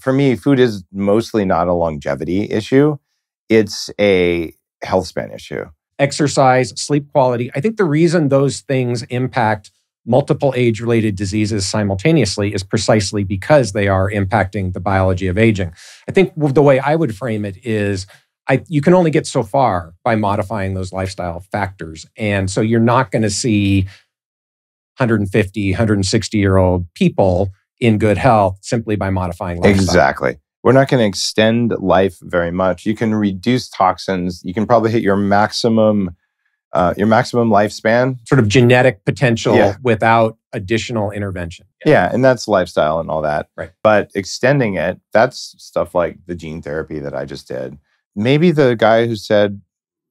for me, food is mostly not a longevity issue. It's a health span issue. Exercise, sleep quality. I think the reason those things impact multiple age related diseases simultaneously is precisely because they are impacting the biology of aging. I think the way I would frame it is I, you can only get so far by modifying those lifestyle factors. And so you're not going to see 150, 160 year old people in good health simply by modifying lifestyle. Exactly. We're not going to extend life very much. You can reduce toxins. You can probably hit your maximum uh, your maximum lifespan. Sort of genetic potential yeah. without additional intervention. Yeah. yeah, and that's lifestyle and all that. Right. But extending it, that's stuff like the gene therapy that I just did. Maybe the guy who said,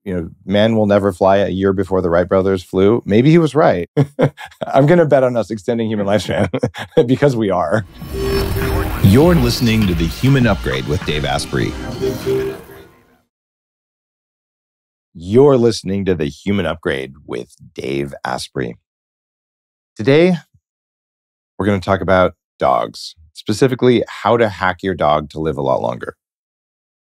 you know, man will never fly a year before the Wright brothers flew, maybe he was right. I'm going to bet on us extending human lifespan because we are. You're listening to The Human Upgrade with Dave Asprey. You're listening to The Human Upgrade with Dave Asprey. Today, we're going to talk about dogs, specifically how to hack your dog to live a lot longer.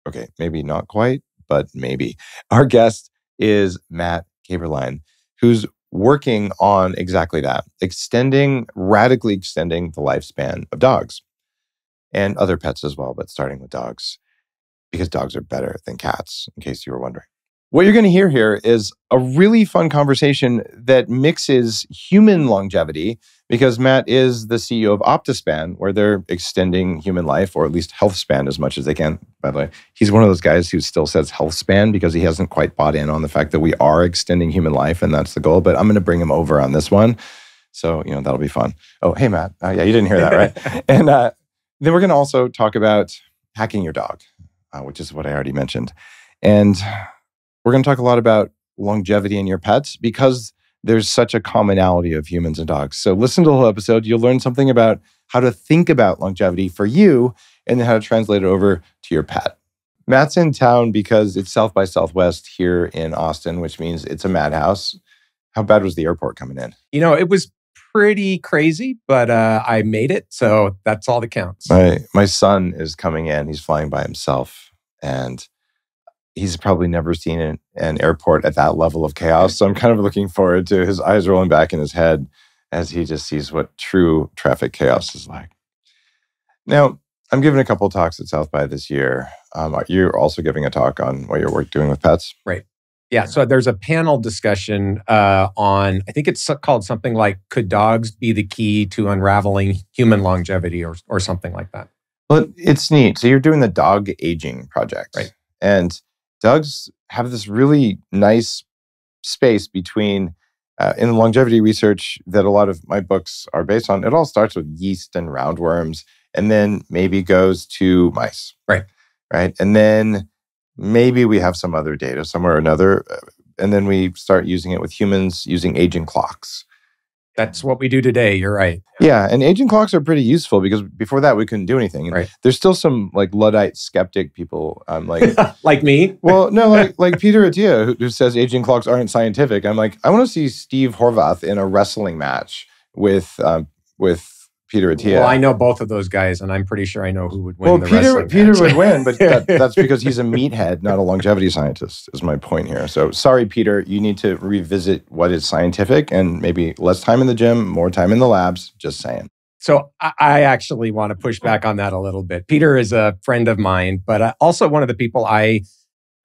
Okay, maybe not quite, but maybe. Our guest is Matt Kaeberlein, who's working on exactly that, extending, radically extending the lifespan of dogs and other pets as well, but starting with dogs, because dogs are better than cats, in case you were wondering. What you're going to hear here is a really fun conversation that mixes human longevity because Matt is the CEO of Optispan, where they're extending human life or at least health span as much as they can. By the way, he's one of those guys who still says health span because he hasn't quite bought in on the fact that we are extending human life and that's the goal. But I'm going to bring him over on this one. So, you know, that'll be fun. Oh, hey, Matt. Uh, yeah, you didn't hear that, right? and uh, then we're going to also talk about hacking your dog, uh, which is what I already mentioned. And we're going to talk a lot about longevity in your pets because there's such a commonality of humans and dogs. So listen to the whole episode. You'll learn something about how to think about longevity for you and then how to translate it over to your pet. Matt's in town because it's South by Southwest here in Austin, which means it's a madhouse. How bad was the airport coming in? You know, it was pretty crazy, but uh, I made it. So that's all that counts. My, my son is coming in. He's flying by himself. And he's probably never seen an, an, airport at that level of chaos. So I'm kind of looking forward to his eyes rolling back in his head as he just sees what true traffic chaos is like. Now, I'm giving a couple talks at South by this year. Um, you're also giving a talk on what your work doing with pets, right? Yeah. So there's a panel discussion uh, on, I think it's called something like "Could dogs be the key to unraveling human longevity?" or or something like that. Well, it's neat. So you're doing the dog aging project, right? And dogs have this really nice space between uh, in the longevity research that a lot of my books are based on. It all starts with yeast and roundworms, and then maybe goes to mice, right? Right, and then maybe we have some other data somewhere or another, uh, and then we start using it with humans using aging clocks. That's what we do today. You're right. Yeah, and aging clocks are pretty useful because before that we couldn't do anything. And right. There's still some like luddite skeptic people, um, like like me. well, no, like like Peter Attia who, who says aging clocks aren't scientific. I'm like, I want to see Steve Horvath in a wrestling match with um, with Peter Attia. Well, I know both of those guys, and I'm pretty sure I know who would win. Well, Peter Peter match. would win, but that, that's because he's a meathead, not a longevity scientist. Is my point here. So sorry, Peter. You need to revisit what is scientific, and maybe less time in the gym, more time in the labs. Just saying. So I actually want to push back on that a little bit. Peter is a friend of mine, but uh, also one of the people I.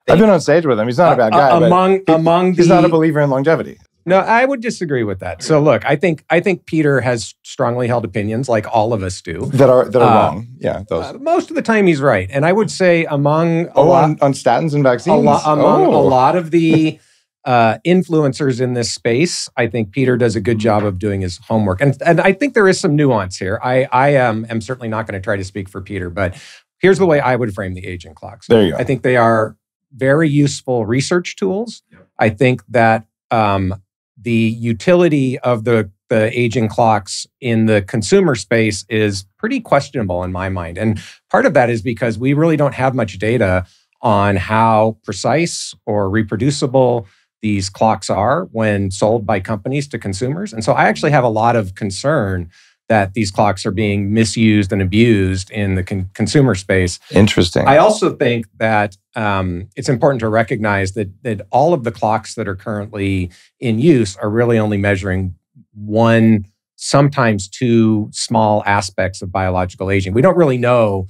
I've been on stage with him. He's not a bad guy. Uh, among he, among he's the, not a believer in longevity. No, I would disagree with that. So look, I think I think Peter has strongly held opinions, like all of us do, that are that are uh, wrong. Yeah, those. Uh, most of the time he's right, and I would say among oh lot, on, on, statins and vaccines, a lo- among oh. a lot of the uh, influencers in this space, I think Peter does a good job of doing his homework, and and I think there is some nuance here. I I am am certainly not going to try to speak for Peter, but here's the way I would frame the aging clocks. There you go. I think they are very useful research tools. Yep. I think that um, the utility of the, the aging clocks in the consumer space is pretty questionable in my mind. And part of that is because we really don't have much data on how precise or reproducible these clocks are when sold by companies to consumers. And so I actually have a lot of concern that these clocks are being misused and abused in the con- consumer space. Interesting. I also think that um, it's important to recognize that that all of the clocks that are currently in use are really only measuring one, sometimes two small aspects of biological aging. We don't really know,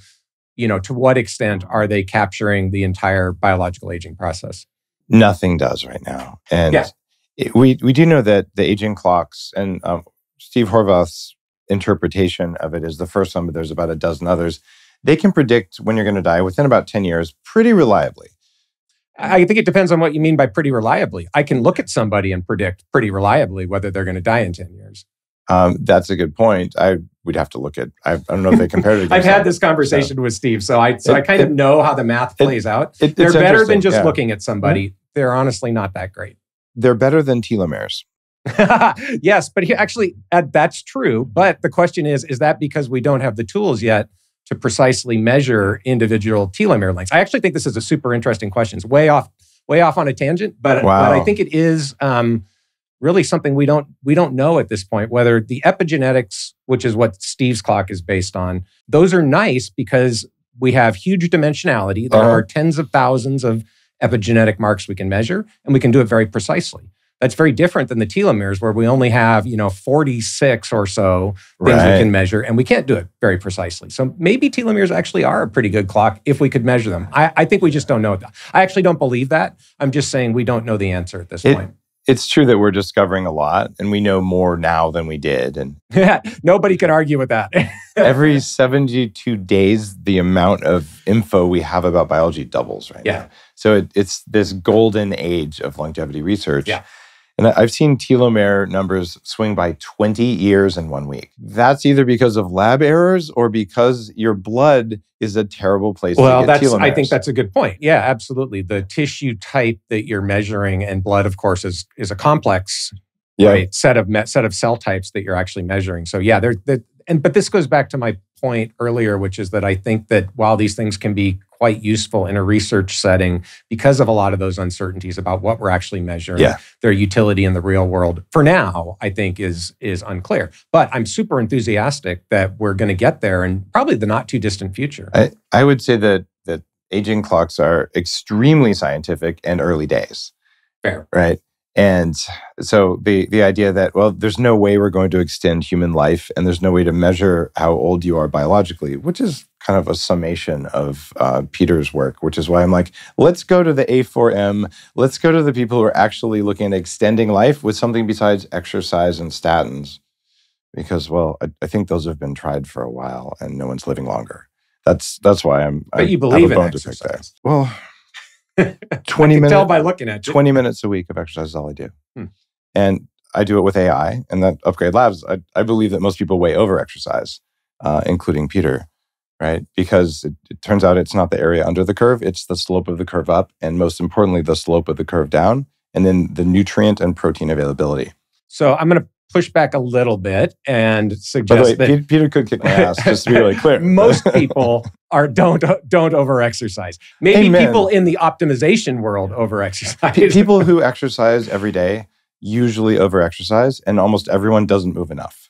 you know, to what extent are they capturing the entire biological aging process. Nothing does right now, and Yeah. it- we we do know that the aging clocks and um, Steve Horvath's interpretation of it is the first one, but there's about a dozen others. They can predict when you're going to die within about ten years, pretty reliably. I think it depends on what you mean by pretty reliably. I can look at somebody and predict pretty reliably whether they're going to die in 10 years. Um, that's a good point. I would have to look at. I, I don't know if they compared it. I've had this conversation with Steve, so I so It- I kind of know how the math it- plays out. It- They're better than just yeah. Mm-hmm. looking at somebody. They're honestly not that great. They're better than telomeres. yes, but he, actually, uh, that's true. But the question is is that because we don't have the tools yet to precisely measure individual telomere lengths? I actually think this is a super interesting question. It's way off, way off on a tangent, but, but I think it is um, really something we don't we don't know at this point whether the epigenetics, which is what Steve's clock is based on, those are nice because we have huge dimensionality. There Uh-huh. are tens of thousands of epigenetic marks we can measure, and we can do it very precisely. That's very different than the telomeres, where we only have, you know, 46 or so things we can measure, and we can't do it very precisely. So maybe telomeres actually are a pretty good clock if we could measure them. I, I think we just don't know. That. I actually don't believe that. I'm just saying we don't know the answer at this It- point. It's true that we're discovering a lot, and we know more now than we did. And Nobody can argue with that. every 72 days, the amount of info we have about biology doubles right Yeah. now. So it, it's this golden age of longevity research. Yeah. And I've seen telomere numbers swing by 20 years in one week. That's either because of lab errors or because your blood is a terrible place well, to get that's. telomeres. I think that's a good point. Yeah, absolutely. The tissue type that you're measuring, and blood, of course, is is a complex yeah. right set of set of cell types that you're actually measuring. So yeah, there. that- And but this goes back to my point earlier, which is that I think that while these things can be quite useful in a research setting because of a lot of those uncertainties about what we're actually measuring, Yeah. their utility in the real world for now, I think is is unclear. But I'm super enthusiastic that we're going to get there in probably the not too distant future. I, I would say that that aging clocks are extremely scientific and early days. Fair. Right. And so the the idea that well, there's no way we're going to extend human life, and there's no way to measure how old you are biologically, which is kind of a summation of uh, Peter's work. Which is why I'm like, let's go to the A4M. Let's go to the people who are actually looking at extending life with something besides exercise and statins, because well, I, I think those have been tried for a while, and no one's living longer. That's that's why I'm. But I you believe in bone to pick there. exercise. Well, twenty minutes. tell by looking at you. 20 minutes a week of exercise is all I do. Hmm. And I do it with AI and that Upgrade Labs. I, I believe that most people way over exercise, uh, including Peter, right? Because it, it turns out it's not the area under the curve, it's the slope of the curve up, and most importantly, the slope of the curve down, and then the nutrient and protein availability. So I'm going to push back a little bit and By the suggest way, that Pe- Peter could kick my ass, just to be really clear. most people are don't don't over exercise. Maybe Amen. people in the optimization world over exercise. People who exercise every day usually over exercise and almost everyone doesn't move enough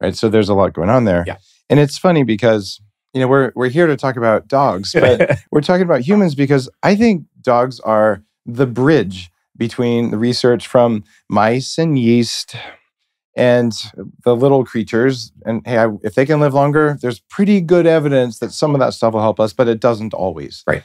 right so there's a lot going on there Yeah. and it's funny because you know we're we're here to talk about dogs but we're talking about humans because i think dogs are the bridge between the research from mice and yeast and the little creatures. And hey I, if they can live longer there's pretty good evidence that some of that stuff will help us but it doesn't always. Right.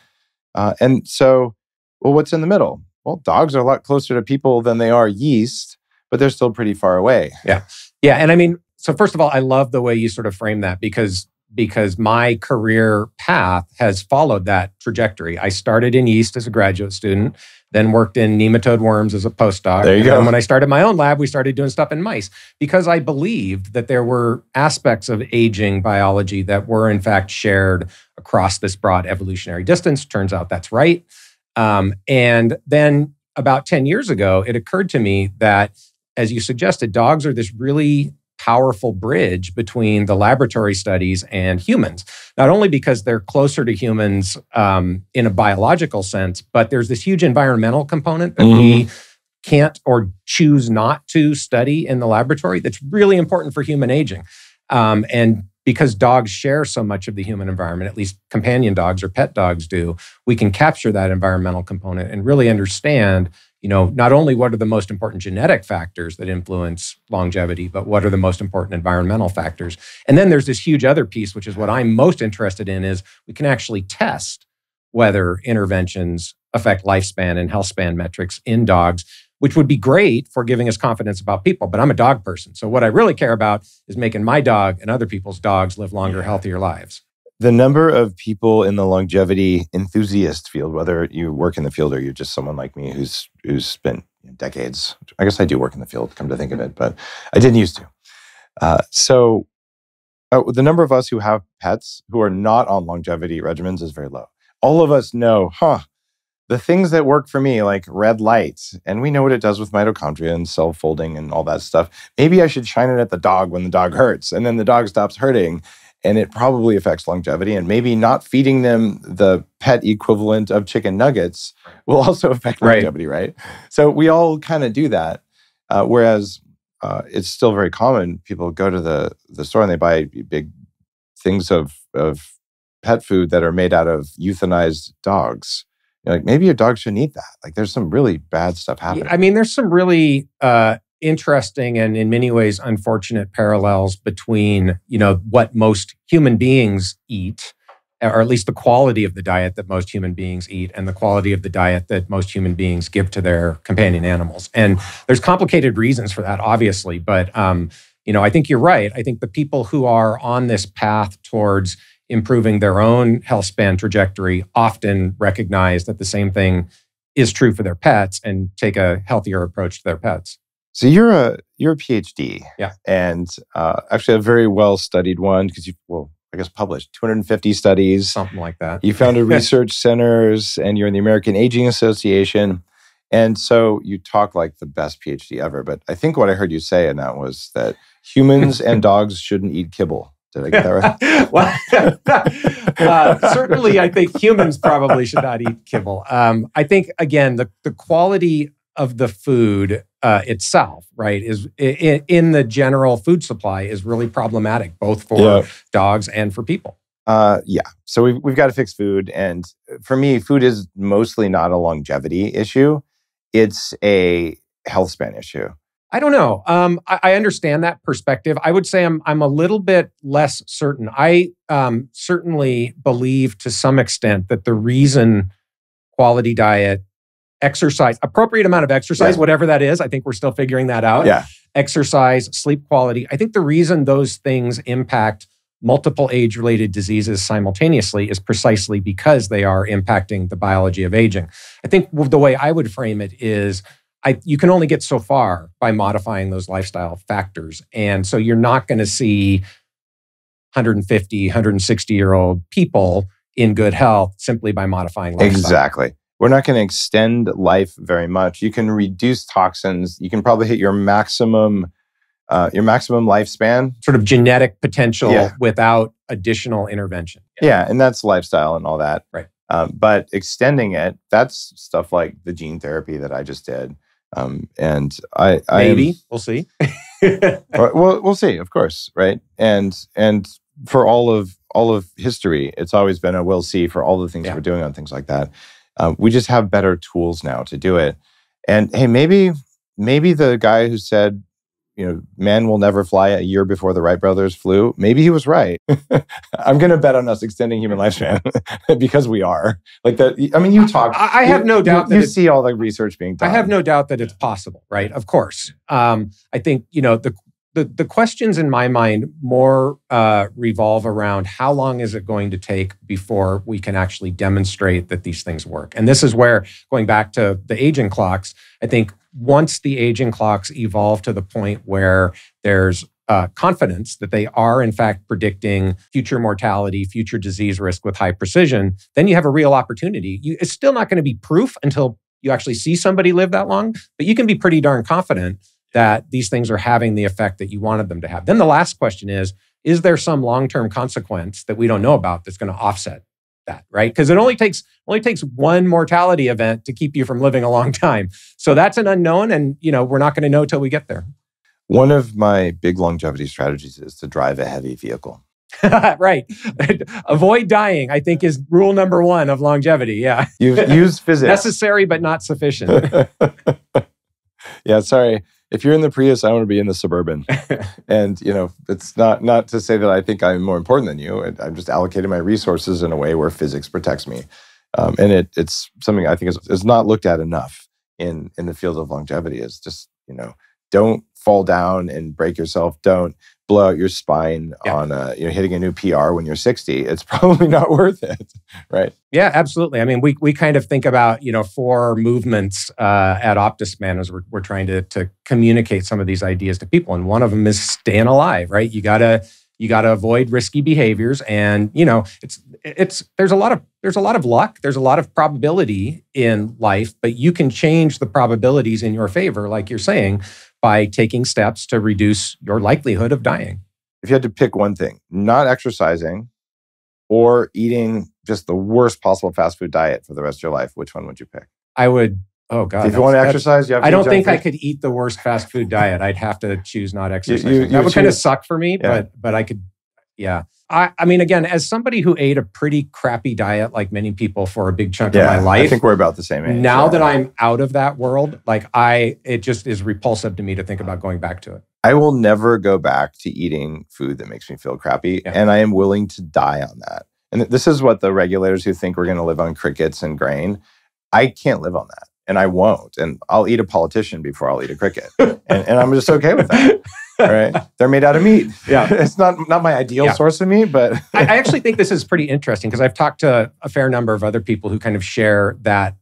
uh, and so well what's in the middle? Well dogs are a lot closer to people than they are yeast but they're still pretty far away. Yeah, yeah and I mean, so first of all, I love the way you sort of frame that because because my career path has followed that trajectory. I started in yeast as a graduate student, then worked in nematode worms as a postdoc. There you and go. then when I started my own lab, we started doing stuff in mice because I believed that there were aspects of aging biology that were in fact shared across this broad evolutionary distance. Turns out that's right. Um, and then about 10 years ago, it occurred to me that, as you suggested, dogs are this really powerful bridge between the laboratory studies and humans. Not only because they're closer to humans um, in a biological sense, but there's this huge environmental component that we can't or choose not to study in the laboratory that's really important for human aging. Um, and because dogs share so much of the human environment, at least companion dogs or pet dogs do, we can capture that environmental component and really understand, you know, not only what are the most important genetic factors that influence longevity, but what are the most important environmental factors. And then there's this huge other piece, which is what I'm most interested in, is we can actually test whether interventions affect lifespan and health span metrics in dogs which would be great for giving us confidence about people. But I'm a dog person. So what I really care about is making my dog and other people's dogs live longer, healthier lives. The number of people in the longevity enthusiast field, whether you work in the field or you're just someone like me who's who's spent decades. I guess I do work in the field, come to think of it, but I didn't used to. Uh, so uh, the number of us who have pets who are not on longevity regimens is very low. All of us know, huh? the things that work for me, like red lights, and we know what it does with mitochondria and cell folding and all that stuff. Maybe I should shine it at the dog when the dog hurts, and then the dog stops hurting, and it probably affects longevity. And maybe not feeding them the pet equivalent of chicken nuggets will also affect longevity, right? right? So we all kind of do that. Uh, whereas uh, it's still very common. People go to the the store and they buy big things of of pet food that are made out of euthanized dogs you're like maybe your dog shouldn't eat that. Like there's some really bad stuff happening. I mean, there's some really uh, interesting and in many ways unfortunate parallels between you know what most human beings eat or at least the quality of the diet that most human beings eat and the quality of the diet that most human beings give to their companion animals and there's complicated reasons for that obviously but um, you know i think you're right i think the people who are on this path towards improving their own health span trajectory often recognize that the same thing is true for their pets and take a healthier approach to their pets. So you're a you're a PhD, yeah, and uh, actually a very well studied one because you well I guess published 250 studies, something like that. You founded research centers, and you're in the American Aging Association, and so you talk like the best PhD ever. But I think what I heard you say in that was that humans and dogs shouldn't eat kibble. Did I get that right? well, uh, certainly, I think humans probably should not eat kibble. Um, I think again, the the quality of the food uh, itself, right, is in, in, the general food supply is really problematic, both for yeah. dogs and for people. Uh, yeah. So we've we've got to fix food, and for me, food is mostly not a longevity issue; it's a health span issue. I don't know. Um, I, I, understand that perspective. I would say I'm I'm a little bit less certain. I um, certainly believe to some extent that the reason quality diet, exercise, appropriate amount of exercise, yeah. whatever that is, I think we're still figuring that out. Yeah. Exercise, sleep quality. I think the reason those things impact multiple age related diseases simultaneously is precisely because they are impacting the biology of aging. I think the way I would frame it is I, you can only get so far by modifying those lifestyle factors. And so you're not going to see 150, 160 year old people in good health simply by modifying lifestyle. Exactly. We're not going to extend life very much. You can reduce toxins. You can probably hit your maximum uh, your maximum lifespan. Sort of genetic potential yeah. without additional intervention. Yeah. yeah. and that's lifestyle and all that. Right. Um, but extending it, that's stuff like the gene therapy that I just did. Um, and I, I maybe am, we'll see. well, we'll see, of course, right? And and for all of all of history, it's always been a we'll see for all the things yeah. we're doing on things like that. Um, we just have better tools now to do it. And hey, maybe maybe the guy who said you know, man will never fly a year before the Wright brothers flew. Maybe he was right. I'm going to bet on us extending human lifespan because we are. Like that. I mean, you talk. I, I have you, no doubt you, that you see all the research being done. I have no doubt that it's possible, right? Of course. Um, I think you know the the, the questions in my mind more uh, revolve around how long is it going to take before we can actually demonstrate that these things work. And this is where, going back to the aging clocks, I think once the aging clocks evolve to the point where there's uh, confidence that they are, in fact, predicting future mortality, future disease risk with high precision, then you have a real opportunity. You, it's still not going to be proof until you actually see somebody live that long, but you can be pretty darn confident that these things are having the effect that you wanted them to have. Then the last question is Is there some long term consequence that we don't know about that's going to offset that, right? Because it only takes only takes one mortality event to keep you from living a long time. So that's an unknown, and you know we're not going to know till we get there. One of my big longevity strategies is to drive a heavy vehicle. right. Avoid dying, I think, is rule number one of longevity. Yeah. Use, use physics. Necessary, but not sufficient. yeah, sorry. If you're in the Prius, I want to be in the Suburban. and, you know, it's not not to say that I think I'm more important than you. I'm just allocating my resources in a way where physics protects me. Um, and it, it's something I think is, is not looked at enough in, in the field of longevity is just, you know, don't fall down and break yourself. Don't blow out your spine yeah. on a, you know hitting a new PR when you're 60. It's probably not worth it, right? Yeah, absolutely. I mean, we we kind of think about you know four movements uh, at Optispan as we're, we're trying to to communicate some of these ideas to people, and one of them is staying alive. Right? You gotta you got to avoid risky behaviors and you know it's it's there's a lot of there's a lot of luck there's a lot of probability in life but you can change the probabilities in your favor like you're saying by taking steps to reduce your likelihood of dying. If you had to pick one thing, not exercising or eating just the worst possible fast food diet for the rest of your life, which one would you pick? I would. Oh God! If you want to exercise, you have. I don't think I could eat the worst fast food diet. I'd have to choose not exercising. You, you, that would kind of suck for me, yeah. but but I could. Yeah, I, I mean, again, as somebody who ate a pretty crappy diet, like many people, for a big chunk yeah, of my life, I think we're about the same age. Now yeah. that I'm out of that world, like I, it just is repulsive to me to think about going back to it. I will never go back to eating food that makes me feel crappy, yeah. and I am willing to die on that. And this is what the regulators who think we're going to live on crickets and grain. I can't live on that, and I won't. And I'll eat a politician before I'll eat a cricket, and, and I'm just okay with that. Right? They're made out of meat. Yeah. it's not not my ideal yeah. source of meat, but I, I actually think this is pretty interesting because I've talked to a fair number of other people who kind of share that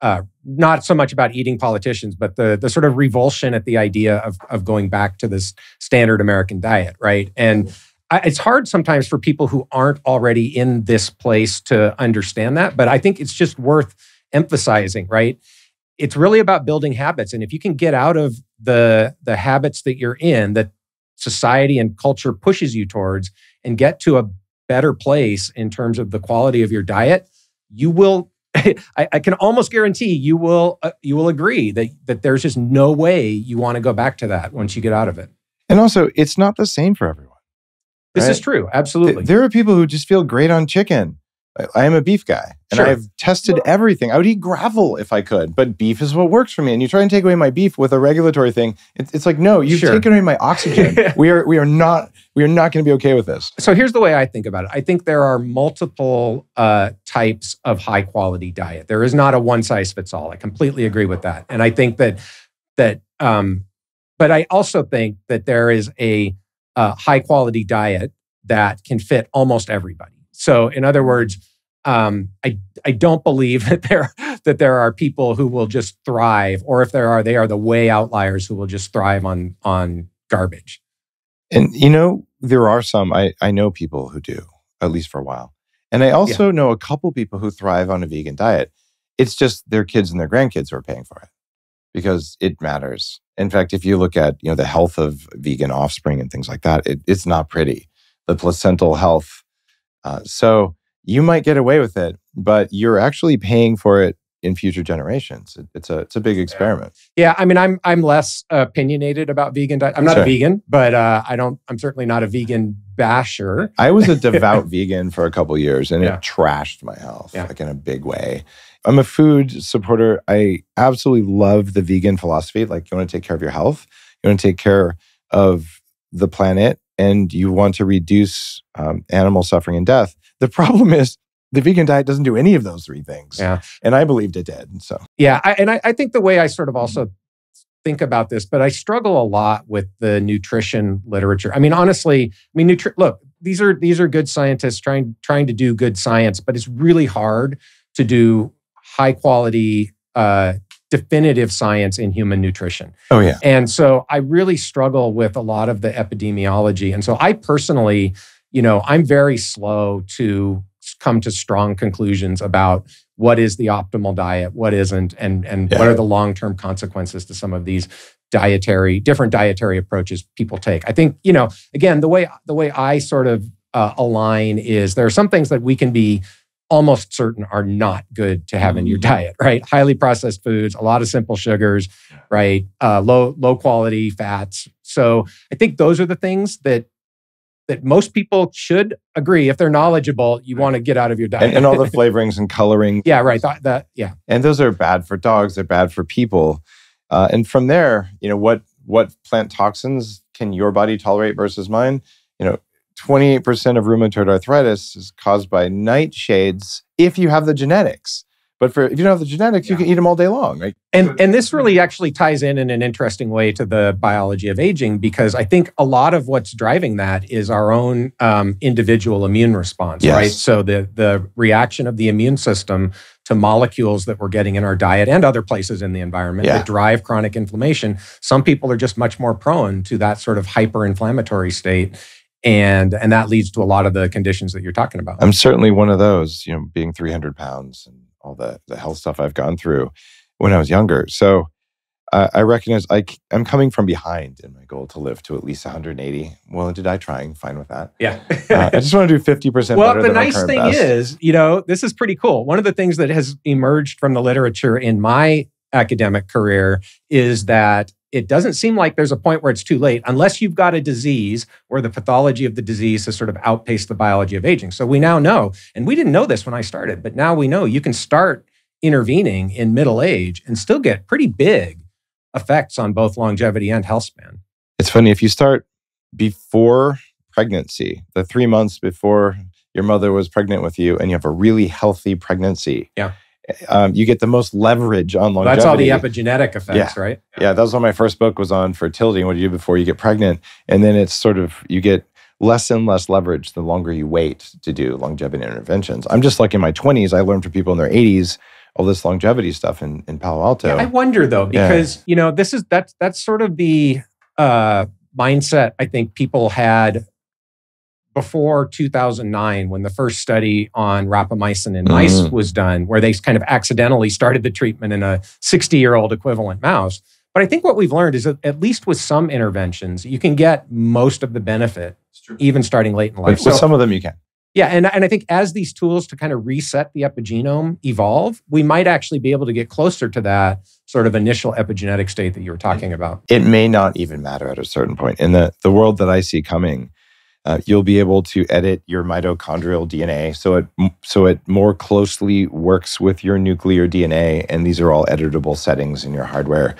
uh, not so much about eating politicians, but the the sort of revulsion at the idea of of going back to this standard American diet, right? And I, it's hard sometimes for people who aren't already in this place to understand that, but I think it's just worth emphasizing, right? It's really about building habits, and if you can get out of the the habits that you're in that society and culture pushes you towards and get to a better place in terms of the quality of your diet you will I, I, can almost guarantee you will uh, you will agree that that there's just no way you want to go back to that once you get out of it. And also it's not the same for everyone this right? is true. Absolutely. There are people who just feel great on chicken I am a beef guy and sure. I've tested everything. I would eat gravel if I could, but beef is what works for me. And you try and take away my beef with a regulatory thing. It's, it's like, no, you've sure. taken away my oxygen. we are, we are not, we are not going to be okay with this. So here's the way I think about it. I think there are multiple uh, types of high quality diet. There is not a one size fits all. I completely agree with that. And I think that, that, um, but I also think that there is a, a high quality diet that can fit almost everybody. So in other words, um, I I don't believe that there that there are people who will just thrive, or if there are, they are the way outliers who will just thrive on on garbage. And you know, there are some I I know people who do at least for a while, and I also yeah. know a couple people who thrive on a vegan diet. It's just their kids and their grandkids who are paying for it because it matters. In fact, if you look at you know the health of vegan offspring and things like that, it, it's not pretty. The placental health. Uh, so you might get away with it, but you're actually paying for it in future generations. It's a it's a big experiment. Yeah, I mean, I'm I'm less opinionated about vegan diet. I'm not sure. a vegan, but uh, I don't. I'm certainly not a vegan basher. I was a devout vegan for a couple years, and yeah. it trashed my health yeah. like in a big way. I'm a food supporter. I absolutely love the vegan philosophy. Like you want to take care of your health, you want to take care of the planet, and you want to reduce um, animal suffering and death. The problem is the vegan diet doesn't do any of those three things. Yeah. And I believed it did. So, yeah. I, and I, I think the way I sort of also think about this, but I struggle a lot with the nutrition literature. I mean, honestly, I mean, nutri- look, these are these are good scientists trying trying to do good science, but it's really hard to do high quality, uh, definitive science in human nutrition. Oh yeah. And so I really struggle with a lot of the epidemiology. And so I personally you know, I'm very slow to come to strong conclusions about what is the optimal diet, what isn't, and and yeah. what are the long-term consequences to some of these dietary different dietary approaches people take. I think you know, again, the way the way I sort of uh, align is there are some things that we can be almost certain are not good to have in your mm-hmm. diet, right? Highly processed foods, a lot of simple sugars, right? Uh, low low quality fats, So I think those are the things that that most people should agree if they're knowledgeable you want to get out of your diet and, and all the flavorings and coloring. Yeah right. That, that, yeah. And those are bad for dogs they're bad for people. Uh, and from there you know what what plant toxins can your body tolerate versus mine? You know 28% of rheumatoid arthritis is caused by nightshades if you have the genetics but for if you don't have the genetics, yeah. you can eat them all day long, right? And and this really actually ties in in an interesting way to the biology of aging because I think a lot of what's driving that is our own um, individual immune response, yes. right? So the the reaction of the immune system to molecules that we're getting in our diet and other places in the environment yeah. that drive chronic inflammation. Some people are just much more prone to that sort of hyper-inflammatory state and and that leads to a lot of the conditions that you're talking about. I'm certainly one of those, you know, being 300 pounds and all the, the health stuff I've gone through when I was younger. So uh, I recognize I, I'm coming from behind in my goal to live to at least 180. Well, did I try fine with that? Yeah. uh, I just want to do 50% well, the nice thing best. is, you know, this is pretty cool. One of the things that has emerged from the literature in my academic career is that it doesn't seem like there's a point where it's too late unless you've got a disease where the pathology of the disease has sort of outpaced the biology of aging. So we now know, and we didn't know this when I started, but now we know you can start intervening in middle age and still get pretty big effects on both longevity and health span. It's funny if you start before pregnancy, the three months before your mother was pregnant with you, and you have a really healthy pregnancy. Yeah um, you get the most leverage on longevity. That's all the epigenetic effects, yeah. right? Yeah. that was what my first book was on fertility and what do you do before you get pregnant. And then it's sort of, you get less and less leverage the longer you wait to do longevity interventions. I'm just like in my 20s, I learned from people in their 80s all this longevity stuff in, in Palo Alto. Yeah, I wonder though, because, yeah. you know, this is, that's, that's sort of the uh, mindset I think people had before 2009 when the first study on rapamycin in mice mm. was done, where they kind of accidentally started the treatment in a 60 year old equivalent mouse. But I think what we've learned is that at least with some interventions, you can get most of the benefit, even starting late in life. With, so, some of them, you can. Yeah, and, and I think as these tools to kind of reset the epigenome evolve, we might actually be able to get closer to that sort of initial epigenetic state that you were talking about. It may not even matter at a certain point. In the, the world that I see coming, uh, you'll be able to edit your mitochondrial DNA so it so it more closely works with your nuclear DNA, and these are all editable settings in your hardware.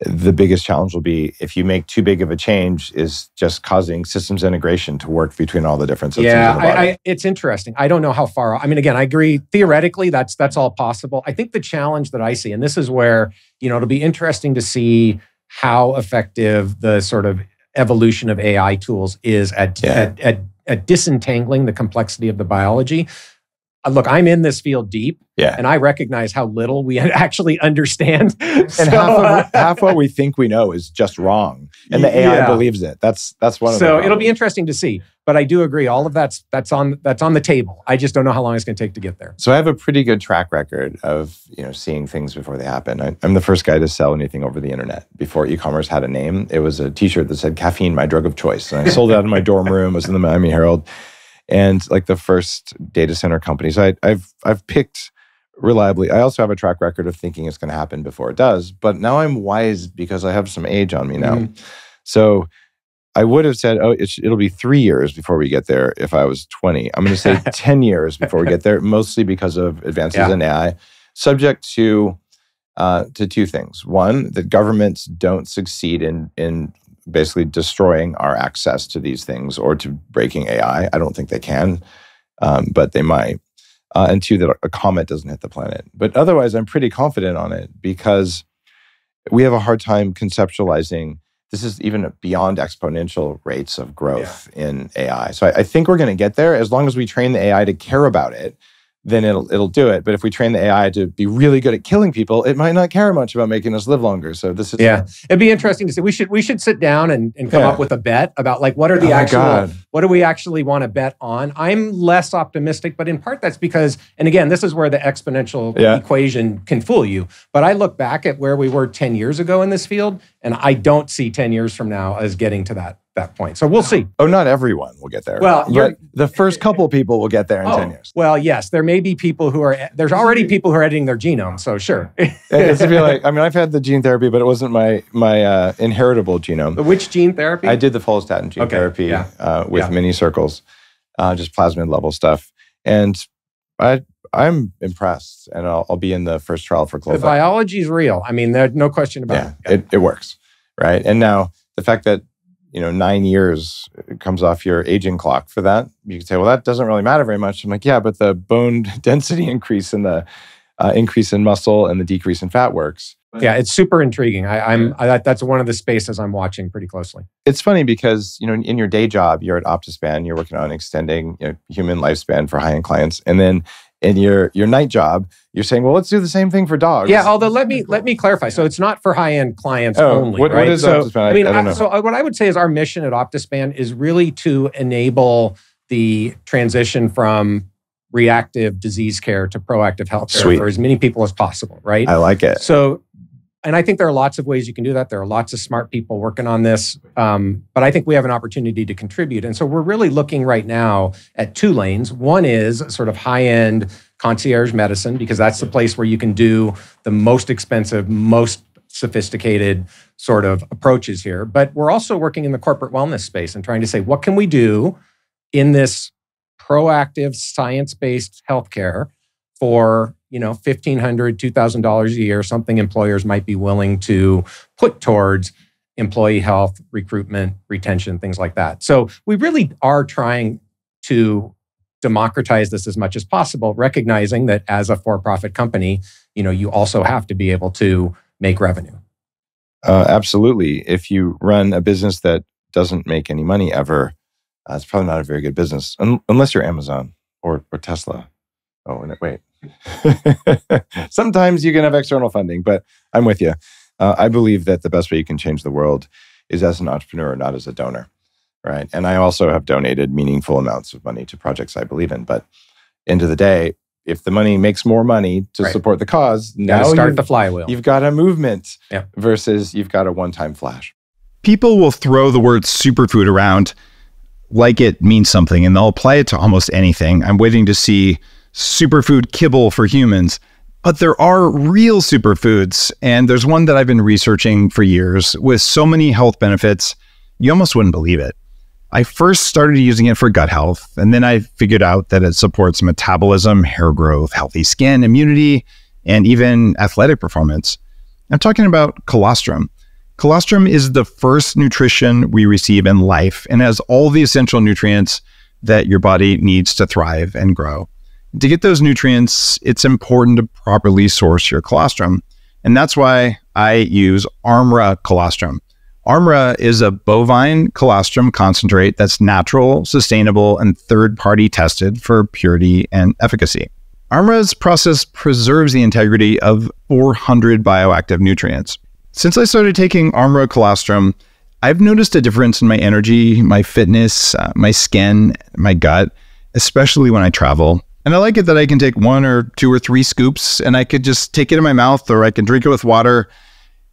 The biggest challenge will be if you make too big of a change, is just causing systems integration to work between all the different systems. Yeah, I, I, it's interesting. I don't know how far. I mean, again, I agree. Theoretically, that's that's all possible. I think the challenge that I see, and this is where you know it'll be interesting to see how effective the sort of evolution of AI tools is at, yeah. at, at, at disentangling the complexity of the biology. Uh, look, I'm in this field deep, yeah. and I recognize how little we actually understand. and so, half, of, half what we think we know is just wrong, and the AI yeah. believes it. That's that's one of so it'll be interesting to see. But I do agree, all of that's that's on that's on the table. I just don't know how long it's going to take to get there. So I have a pretty good track record of you know seeing things before they happen. I, I'm the first guy to sell anything over the internet before e-commerce had a name. It was a T-shirt that said "Caffeine, my drug of choice," and I sold it out in my dorm room. It was in the Miami Herald and like the first data center companies. I, I've I've picked reliably. I also have a track record of thinking it's going to happen before it does. But now I'm wise because I have some age on me now. Mm-hmm. So I would have said, oh, it'll be three years before we get there if I was 20. I'm going to say 10 years before we get there, mostly because of advances yeah. in AI, subject to uh, to two things. One, that governments don't succeed in in basically destroying our access to these things or to breaking AI. I don't think they can, um, but they might. Uh, and two, that a comet doesn't hit the planet. But otherwise, I'm pretty confident on it because we have a hard time conceptualizing this is even beyond exponential rates of growth yeah. in AI. So I, I think we're going to get there as long as we train the AI to care about it then it'll it'll do it. But if we train the AI to be really good at killing people, it might not care much about making us live longer. So this is yeah, it'd be interesting to see. We should we should sit down and, and come yeah. up with a bet about like what are the oh actual what do we actually want to bet on. I'm less optimistic, but in part that's because and again this is where the exponential yeah. equation can fool you. But I look back at where we were ten years ago in this field, and I don't see ten years from now as getting to that that point. So we'll see. Oh, not everyone will get there. Well, but the first couple people will get there in Oh, 10 years. Well, yes, there may be people who are there's already people who are editing their genome. So sure. it's to be like, I mean, I've had the gene therapy, but it wasn't my my uh, inheritable genome. Which gene therapy? I did the follistatin gene Okay, therapy yeah. uh, with Yeah. mini circles, uh, just plasmid level stuff, and I I'm impressed, and I'll, I'll be in the first trial for The Klotho. biology is real. I mean, there's no question about yeah, it. it, it works, right? And now the fact that you know nine years comes off your aging clock for that, you can say, well, that doesn't really matter very much. I'm like, yeah, but the bone density increase and the uh, increase in muscle and the decrease in fat works. Yeah, it's super intriguing. I, I'm I, that's one of the spaces I'm watching pretty closely. It's funny because you know in your day job you're at Optispan, you're working on extending you know, human lifespan for high end clients, and then in your your night job you're saying, well, let's do the same thing for dogs. Yeah, although let me let me clarify. So it's not for high end clients Oh, only, what- what right? is so, Optispan? I- mean, I don't I- so uh, what I would say is our mission at Optispan is really to enable the transition from reactive disease care to proactive health care Sweet. for as many people as possible, right? I like it. So, and I think there are lots of ways you can do that. There are lots of smart people working on this. Um, but I think we have an opportunity to contribute. And so we're really looking right now at two lanes. One is sort of high end concierge medicine, because that's the place where you can do the most expensive, most sophisticated sort of approaches here. But we're also working in the corporate wellness space and trying to say, what can we do in this proactive, science based healthcare for you know $1500 $2000 a year something employers might be willing to put towards employee health recruitment retention things like that so we really are trying to democratize this as much as possible recognizing that as a for-profit company you know you also have to be able to make revenue Uh, absolutely. If you run a business that doesn't make any money ever, uh, it's probably not a very good business, un- unless you're Amazon or, or Tesla. Oh, and wait. Sometimes you can have external funding, but I'm with you. Uh, I believe that the best way you can change the world is as an entrepreneur, not as a donor, right? And I also have donated meaningful amounts of money to projects I believe in. But end of the day, if the money makes more money to Right. support the cause, now now start you've- the flywheel You've got a movement Yeah. versus you've got a one time flash. People will throw the word superfood around like it means something and they'll apply it to almost anything. I'm waiting to see superfood kibble for humans. But there are real superfoods, and there's one that I've been researching for years with so many health benefits, you almost wouldn't believe it. I first started using it for gut health, and then I figured out that it supports metabolism, hair growth, healthy skin, immunity, and even athletic performance. I'm talking about colostrum. Colostrum is the first nutrition we receive in life and has all the essential nutrients that your body needs to thrive and grow. To get those nutrients, it's important to properly source your colostrum. And that's why I use Armra colostrum. Armra is a bovine colostrum concentrate that's natural, sustainable, and third party tested for purity and efficacy. Armra's process preserves the integrity of 400 bioactive nutrients. Since I started taking Armra colostrum, I've noticed a difference in my energy, my fitness, uh, my skin, my gut, especially when I travel. And I like it that I can take one or two or three scoops and I could just take it in my mouth or I can drink it with water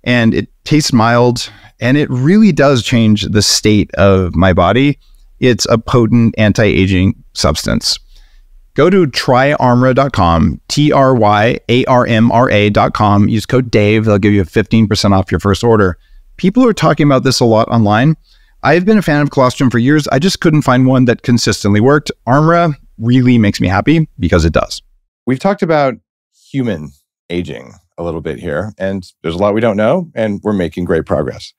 and it tastes mild and it really does change the state of my body. It's a potent anti aging substance. Go to tryarmra.com, T R Y A R M R A.com. Use code DAVE. They'll give you 15% off your first order. People are talking about this a lot online. I've been a fan of colostrum for years. I just couldn't find one that consistently worked. Armra really makes me happy because it does. We've talked about human aging a little bit here, and there's a lot we don't know, and we're making great progress.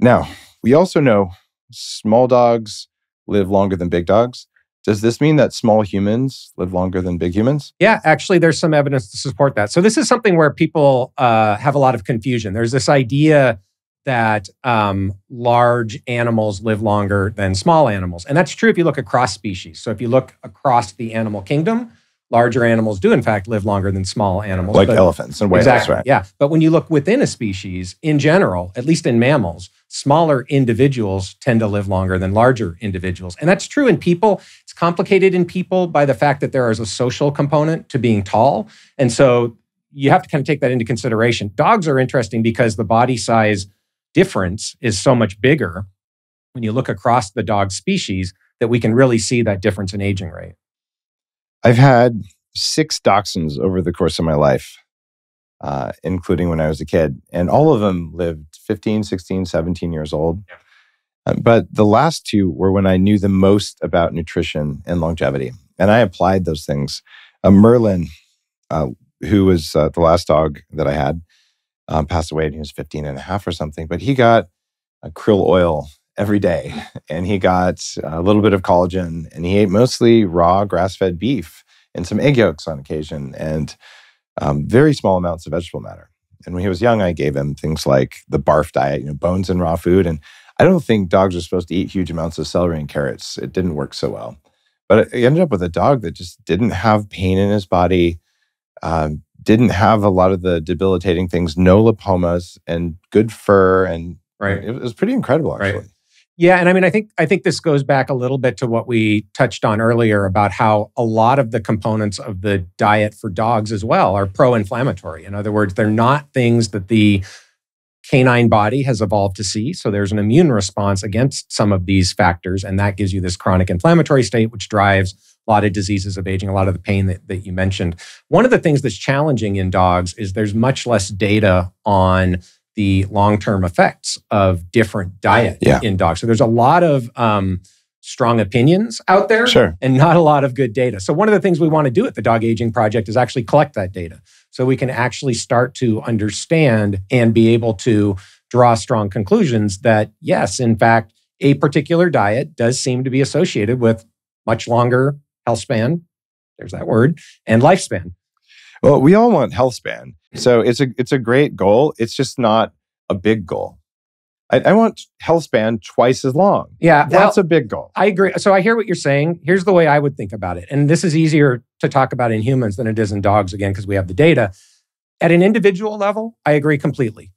Now, we also know small dogs live longer than big dogs. Does this mean that small humans live longer than big humans? Yeah, actually, there's some evidence to support that. So this is something where people uh, have a lot of confusion. There's this idea that um, large animals live longer than small animals, and that's true if you look across species. So if you look across the animal kingdom, larger animals do in fact live longer than small animals. Like but- elephants and whales, exactly. right? Yeah. But when you look within a species, in general, at least in mammals, smaller individuals tend to live longer than larger individuals. And that's true in people. It's complicated in people by the fact that there is a social component to being tall. And so you have to kind of take that into consideration. Dogs are interesting because the body size difference is so much bigger when you look across the dog species that we can really see that difference in aging rate. I've had six dachshunds over the course of my life, uh, including when I was a kid, and all of them lived 15, 16, 17 years old. Yeah. Uh, but the last two were when I knew the most about nutrition and longevity. And I applied those things. Uh, Merlin, uh, who was uh, the last dog that I had, um, passed away when he was 15 and a half or something, but he got a krill oil every day and he got a little bit of collagen and he ate mostly raw grass fed beef and some egg yolks on occasion and um, very small amounts of vegetable matter. And when he was young, I gave him things like the barf diet, you know, bones and raw food. And I don't think dogs are supposed to eat huge amounts of celery and carrots. It didn't work so well. But I ended up with a dog that just didn't have pain in his body, um, didn't have a lot of the debilitating things, no lipomas, and good fur. And Right. it was pretty incredible, Right. actually. Yeah, and I mean, I think I think this goes back a little bit to what we touched on earlier about how a lot of the components of the diet for dogs as well are pro-inflammatory. In other words, they're not things that the canine body has evolved to see. So there's an immune response against some of these factors, and that gives you this chronic inflammatory state, which drives a lot of diseases of aging, a lot of the pain that, that you mentioned. One of the things that's challenging in dogs is there's much less data on the long-term effects of different diet Yeah. in dogs. So there's a lot of um, strong opinions out there Sure. and not a lot of good data. So one of the things we want to do at the Dog Aging Project is actually collect that data so we can actually start to understand and be able to draw strong conclusions that yes, in fact, a particular diet does seem to be associated with much longer health span. There's that word and lifespan. Well, we all want health span. So it's a it's a great goal. It's just not a big goal. I, I want health span twice as long. Yeah, well, That's a big goal. I agree. So I hear what you're saying. Here's the way I would think about it. And this is easier to talk about in humans than it is in dogs, again, because we have the data. At an individual level, I agree completely.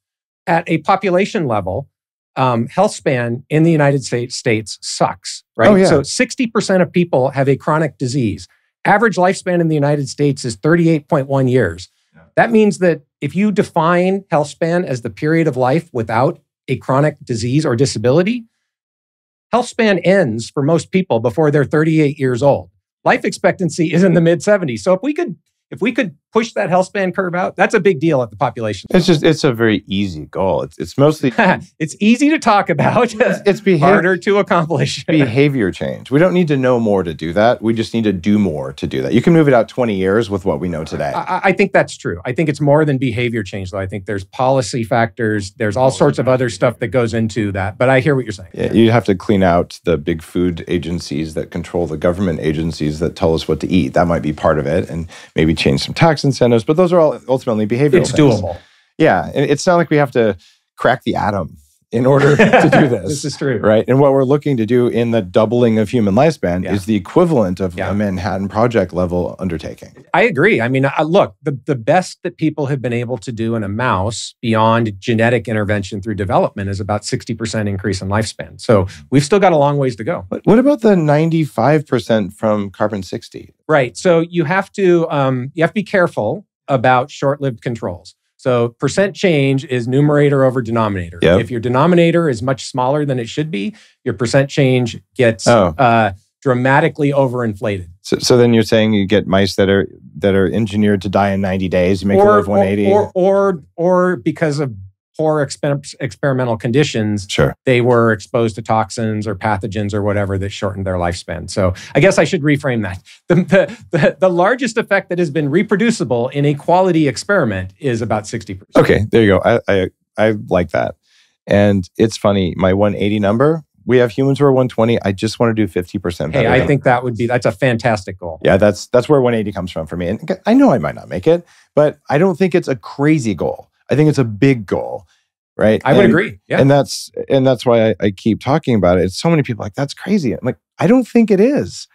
At a population level, um, health span in the United States, States sucks, right? Oh, yeah. So 60% of people have a chronic disease. Average lifespan in the United States is 38.1 years. Yeah. That means that if you define health span as the period of life without a chronic disease or disability, health span ends for most people before they're 38 years old. Life expectancy is in the mid 70s. So if we could if we could push that health span curve out, that's a big deal at the population. It's just it's a very easy goal. It's it's mostly it's easy to talk about, it's behavior harder to accomplish. behavior change. We don't need to know more to do that. We just need to do more to do that. You can move it out 20 years with what we know today. I, I think that's true. I think it's more than behavior change, though. I think there's policy factors, there's all sorts of other stuff that goes into that. But I hear what you're saying. Yeah, you have to clean out the big food agencies that control the government agencies that tell us what to eat. That might be part of it, and maybe change some tax incentives. But those are all ultimately behavioral. It's things. doable. Yeah, it's not like we have to crack the atom in order to do this. this is true. right? And what we're looking to do in the doubling of human lifespan Yeah. is the equivalent of Yeah. a Manhattan Project level undertaking. I agree. I mean, I, look, the, the best that people have been able to do in a mouse beyond genetic intervention through development is about 60% increase in lifespan. So we've still got a long ways to go. But what about the 95% from carbon 60? Right. So you have to um, you have to be careful about short-lived controls. So percent change is numerator over denominator. Yep. If your denominator is much smaller than it should be, your percent change gets Oh. uh, dramatically overinflated. So, so then you're saying you get mice that are that are engineered to die in 90 days, you make them live 180. Or, or, or because of poor exper- experimental conditions, sure. they were exposed to toxins or pathogens or whatever that shortened their lifespan. So I guess I should reframe that. The, the, the, the largest effect that has been reproducible in a quality experiment is about 60%. Okay, there you go. I, I I like that. And it's funny, my 180 number, we have humans who are 120. I just want to do 50% better. Hey, I think that would be, that's a fantastic goal. Yeah, that's that's where 180 comes from for me. And I know I might not make it, but I don't think it's a crazy goal. I think it's a big goal, right? I would And- agree. Yeah. And that's and that's why I, I keep talking about it. It's so many people like that's crazy. I'm like, I don't think it is.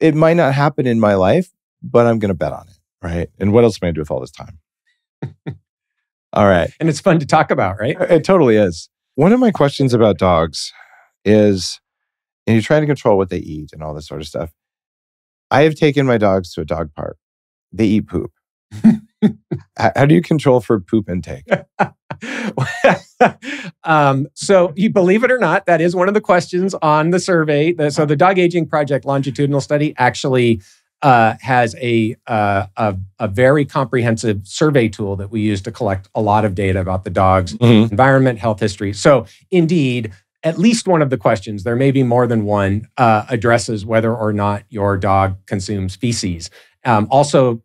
It might not happen in my life, but I'm gonna bet on it. Right. And what else am I gonna do with all this time? all right. and it's fun to talk about, right? Uh, it totally is. One of my questions about dogs is and you're trying to control what they eat and all this sort of stuff. I have taken my dogs to a dog park. They eat poop. How do you control for poop intake? um, so, you believe it or not, that is one of the questions on the survey. So, the Dog Aging Project longitudinal study actually uh, has a, uh, a, a very comprehensive survey tool that we use to collect a lot of data about the dog's mm-hmm. environment, health history. So, indeed, at least one of the questions, there may be more than one, uh, addresses whether or not your dog consumes feces. Um, also,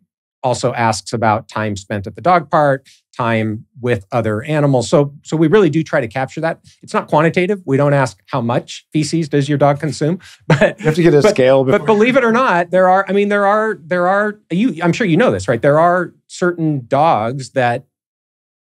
also asks about time spent at the dog park, time with other animals. So, so we really do try to capture that. It's not quantitative. We don't ask how much feces does your dog consume, but you have to get a but, scale. Before. But believe it or not, there are. I mean, there are there are. You, I'm sure you know this, right? There are certain dogs that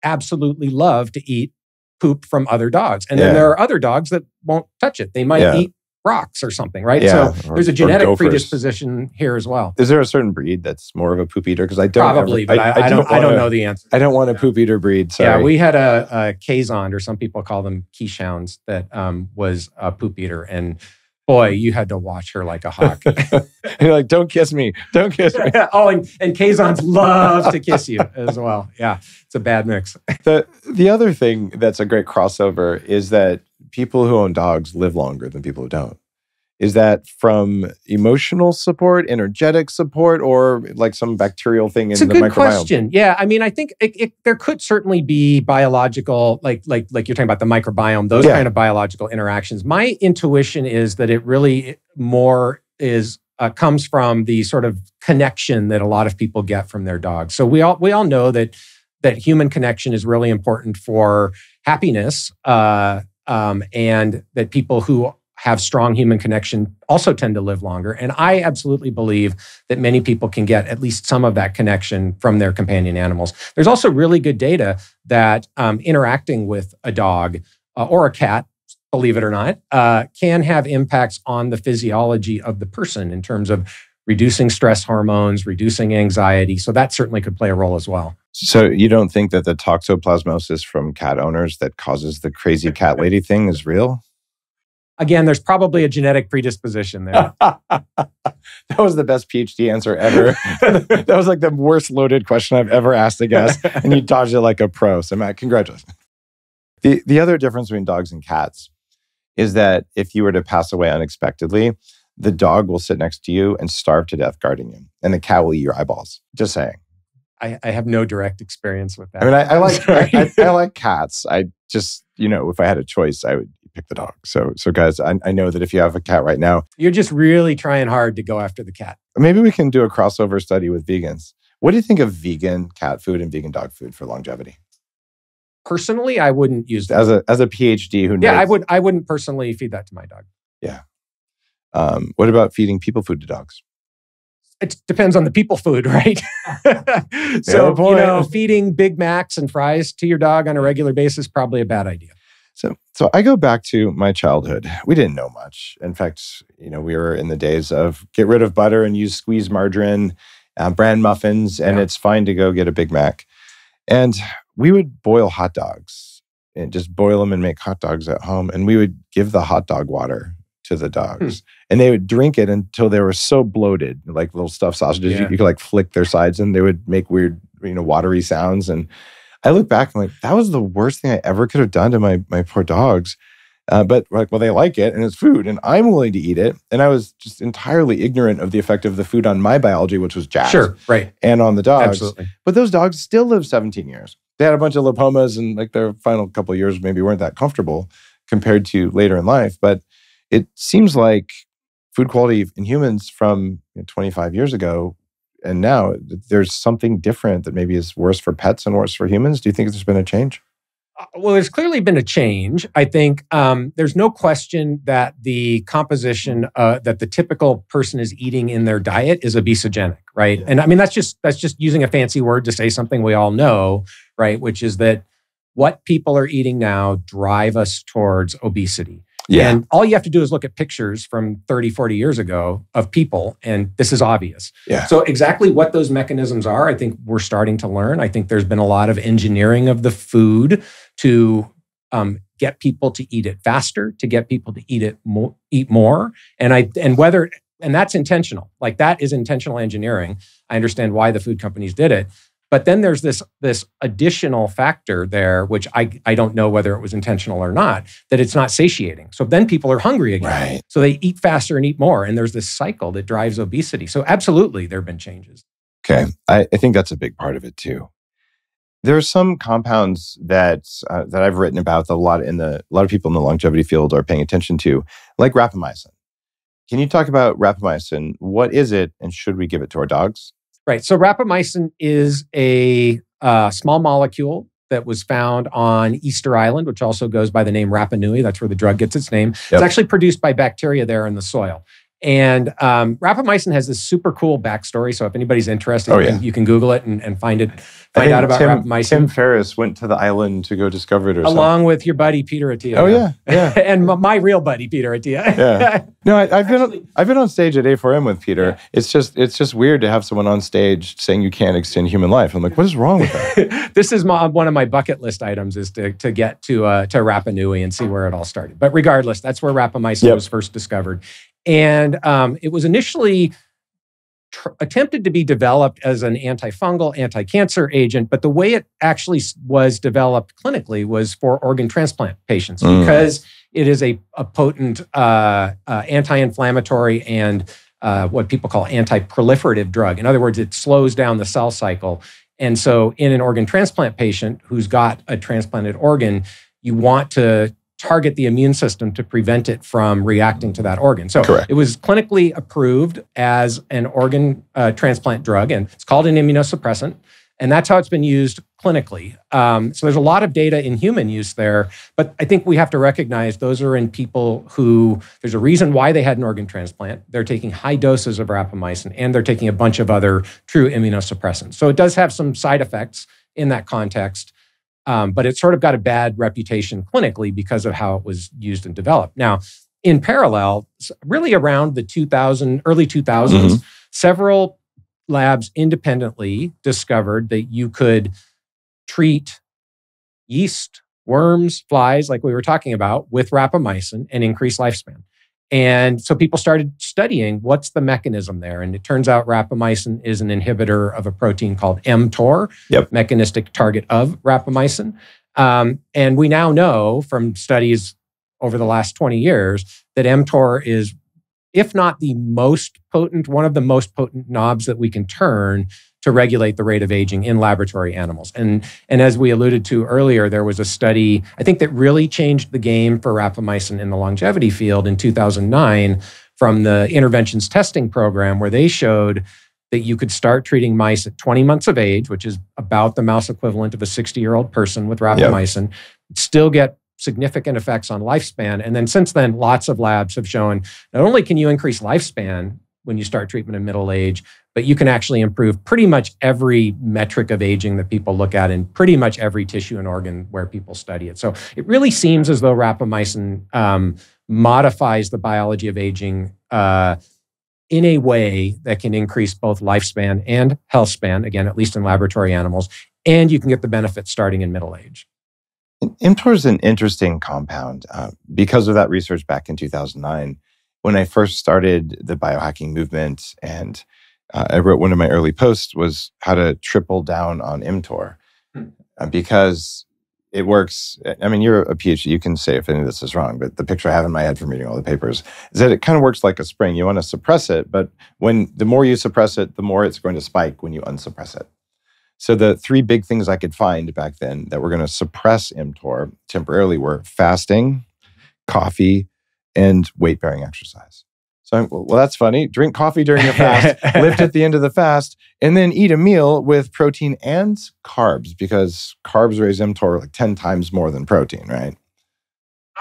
absolutely love to eat poop from other dogs, and yeah. then there are other dogs that won't touch it. They might yeah. eat rocks or something, right? Yeah, so or, there's a genetic predisposition here as well. Is there a certain breed that's more of a poop eater? Because I don't probably, ever, but I, I, I don't. Wanna, I don't know the answer. I don't want a poop eater breed. Sorry. Yeah, we had a, a Kazond, or some people call them Keeshonds, that um, was a poop eater, and boy, you had to watch her like a hawk. You're like, don't kiss me, don't kiss me. oh, and, and Kazon's love to kiss you as well. Yeah, it's a bad mix. the the other thing that's a great crossover is that people who own dogs live longer than people who don't. Is that from emotional support, energetic support, or like some bacterial thing it's in the microbiome? It's a good question. Yeah, I mean, I think it, it, there could certainly be biological, like like like you're talking about the microbiome, those yeah. kind of biological interactions. My intuition is that it really more is uh, comes from the sort of connection that a lot of people get from their dogs. So we all we all know that that human connection is really important for happiness, uh, um, and that people who have strong human connection also tend to live longer. And I absolutely believe that many people can get at least some of that connection from their companion animals. There's also really good data that um, interacting with a dog uh, or a cat, believe it or not, uh, can have impacts on the physiology of the person in terms of reducing stress hormones, reducing anxiety. So that certainly could play a role as well. So you don't think that the toxoplasmosis from cat owners that causes the crazy cat lady thing is real? Again, there's probably a genetic predisposition there. that was the best PhD answer ever. that was like the worst loaded question I've ever asked a guest, and you dodged it like a pro. So, Matt, congratulations. The, the other difference between dogs and cats is that if you were to pass away unexpectedly, the dog will sit next to you and starve to death guarding you, and the cat will eat your eyeballs. Just saying. I, I have no direct experience with that. I mean, I, I like I, I, like cats. I just, you know, if I had a choice, I would pick the dog. So, so guys, I, I know that if you have a cat right now, you're just really trying hard to go after the cat. Maybe we can do a crossover study with vegans. What do you think of vegan cat food and vegan dog food for longevity? Personally, I wouldn't use that as a as a PhD who. Knows. yeah, I would. I wouldn't personally feed that to my dog. Yeah. Um, what about feeding people food to dogs? It depends on the people food, right? so you know, feeding Big Macs and fries to your dog on a regular basis probably a bad idea. So, so I go back to my childhood. We didn't know much. In fact, you know, we were in the days of get rid of butter and use squeeze margarine, uh, bran muffins, and yeah. it's fine to go get a Big Mac. And we would boil hot dogs and just boil them and make hot dogs at home. And we would give the hot dog water to the dogs, hmm. and they would drink it until they were so bloated, like little stuffed sausages. Yeah. You, you could like flick their sides, and they would make weird, you know, watery sounds and I look back, I'm like, that was the worst thing I ever could have done to my my poor dogs. Uh, but like, well, they like it and it's food, and I'm willing to eat it. And I was just entirely ignorant of the effect of the food on my biology, which was jazz. Sure, right. And on the dogs. Absolutely. But those dogs still live 17 years. They had a bunch of lipomas, and like their final couple years maybe weren't that comfortable compared to later in life. But it seems like food quality in humans from 25 years ago and now there's something different that maybe is worse for pets and worse for humans. Do you think there's been a change? Uh, well, there's clearly been a change. I think um, there's no question that the composition uh, that the typical person is eating in their diet is obesogenic, right? Yeah. And I mean that's just that's just using a fancy word to say something we all know, right? Which is that what people are eating now drive us towards obesity. Yeah. And all you have to do is look at pictures from 30, 40 years ago of people, and this is obvious. Yeah. So, exactly what those mechanisms are, I think we're starting to learn. I think there's been a lot of engineering of the food to um, get people to eat it faster, to get people to eat it more, eat more. And I and whether and that's intentional. Like that is intentional engineering. I understand why the food companies did it. But then there's this, this additional factor there, which I, I don't know whether it was intentional or not, that it's not satiating. So then people are hungry again. Right. So they eat faster and eat more. And there's this cycle that drives obesity. So absolutely, there have been changes. Okay. I, I think that's a big part of it too. There are some compounds that uh, that I've written about that a lot in the a lot of people in the longevity field are paying attention to, like rapamycin. Can you talk about rapamycin? What is it, and should we give it to our dogs? Right. So rapamycin is a uh, small molecule that was found on Easter Island, which also goes by the name Rapa Nui. That's where the drug gets its name. Yep. It's actually produced by bacteria there in the soil. And um, rapamycin has this super cool backstory. So if anybody's interested, Oh, you, yeah. can, you can Google it and, and find it, find out about Tim, rapamycin, Tim Ferriss went to the island to go discover it, or something. along with your buddy Peter Attia. Oh yeah, yeah. and my, my real buddy Peter Attia. Yeah. No, I, I've been Actually- on, I've been on stage at A4M with Peter. Yeah. It's just it's just weird to have someone on stage saying you can't extend human life. I'm like, what is wrong with that? this is my, one of my bucket list items is to, to get to uh, to Rapa Nui and see where it all started. But regardless, that's where rapamycin Yep. was first discovered, and um, it was initially tr- attempted to be developed as an antifungal, anti-cancer agent. But the way it actually was developed clinically was for organ transplant patients Mm. because it is a, a potent uh, uh, anti-inflammatory and uh, what people call anti-proliferative drug. In other words, it slows down the cell cycle. And so, in an organ transplant patient who's got a transplanted organ, you want to target the immune system to prevent it from reacting to that organ. So, Correct. it was clinically approved as an organ uh, transplant drug, and it's called an immunosuppressant. And that's how it's been used clinically. Um, so there's a lot of data in human use there, but I think we have to recognize those are in people who there's a reason why they had an organ transplant. They're taking high doses of rapamycin and they're taking a bunch of other true immunosuppressants. So it does have some side effects in that context, um, but it sort of got a bad reputation clinically because of how it was used and developed. Now, in parallel, really around the 2000 early 2000s, Mhm. several labs independently discovered that you could treat yeast, worms, flies, like we were talking about, with rapamycin and increase lifespan. And so people started studying what's the mechanism there. And it turns out rapamycin is an inhibitor of a protein called mTOR, Yep. mechanistic target of rapamycin. Um, and we now know from studies over the last 20 years that mTOR is, if not the most potent, one of the most potent knobs that we can turn to regulate the rate of aging in laboratory animals. And, and as we alluded to earlier, there was a study, I think, that really changed the game for rapamycin in the longevity field in 2009 from the interventions testing program, where they showed that you could start treating mice at 20 months of age, which is about the mouse equivalent of a 60 year old person with rapamycin, still get significant effects on lifespan. And then since then, lots of labs have shown not only can you increase lifespan when you start treatment in middle age, but you can actually improve pretty much every metric of aging that people look at in pretty much every tissue and organ where people study it. So it really seems as though rapamycin um, modifies the biology of aging uh, in a way that can increase both lifespan and health span, again, at least in laboratory animals, and you can get the benefits starting in middle age. mTOR is an interesting compound uh, because of that research back in 2009. When I first started the biohacking movement, and I wrote one of my early posts was how to triple down on mTOR Hmm. uh, because it works. I mean, you're a PhD. You can say if any of this is wrong, but the picture I have in my head from reading all the papers is that it kind of works like a spring. You want to suppress it, but when the more you suppress it, the more it's going to spike when you unsuppress it. So the three big things I could find back then that were going to suppress mTOR temporarily were fasting, coffee, and weight-bearing exercise. So I'm, well, that's funny. Drink coffee during your fast, lift at the end of the fast, and then eat a meal with protein and carbs because carbs raise mTOR like 10 times more than protein, right?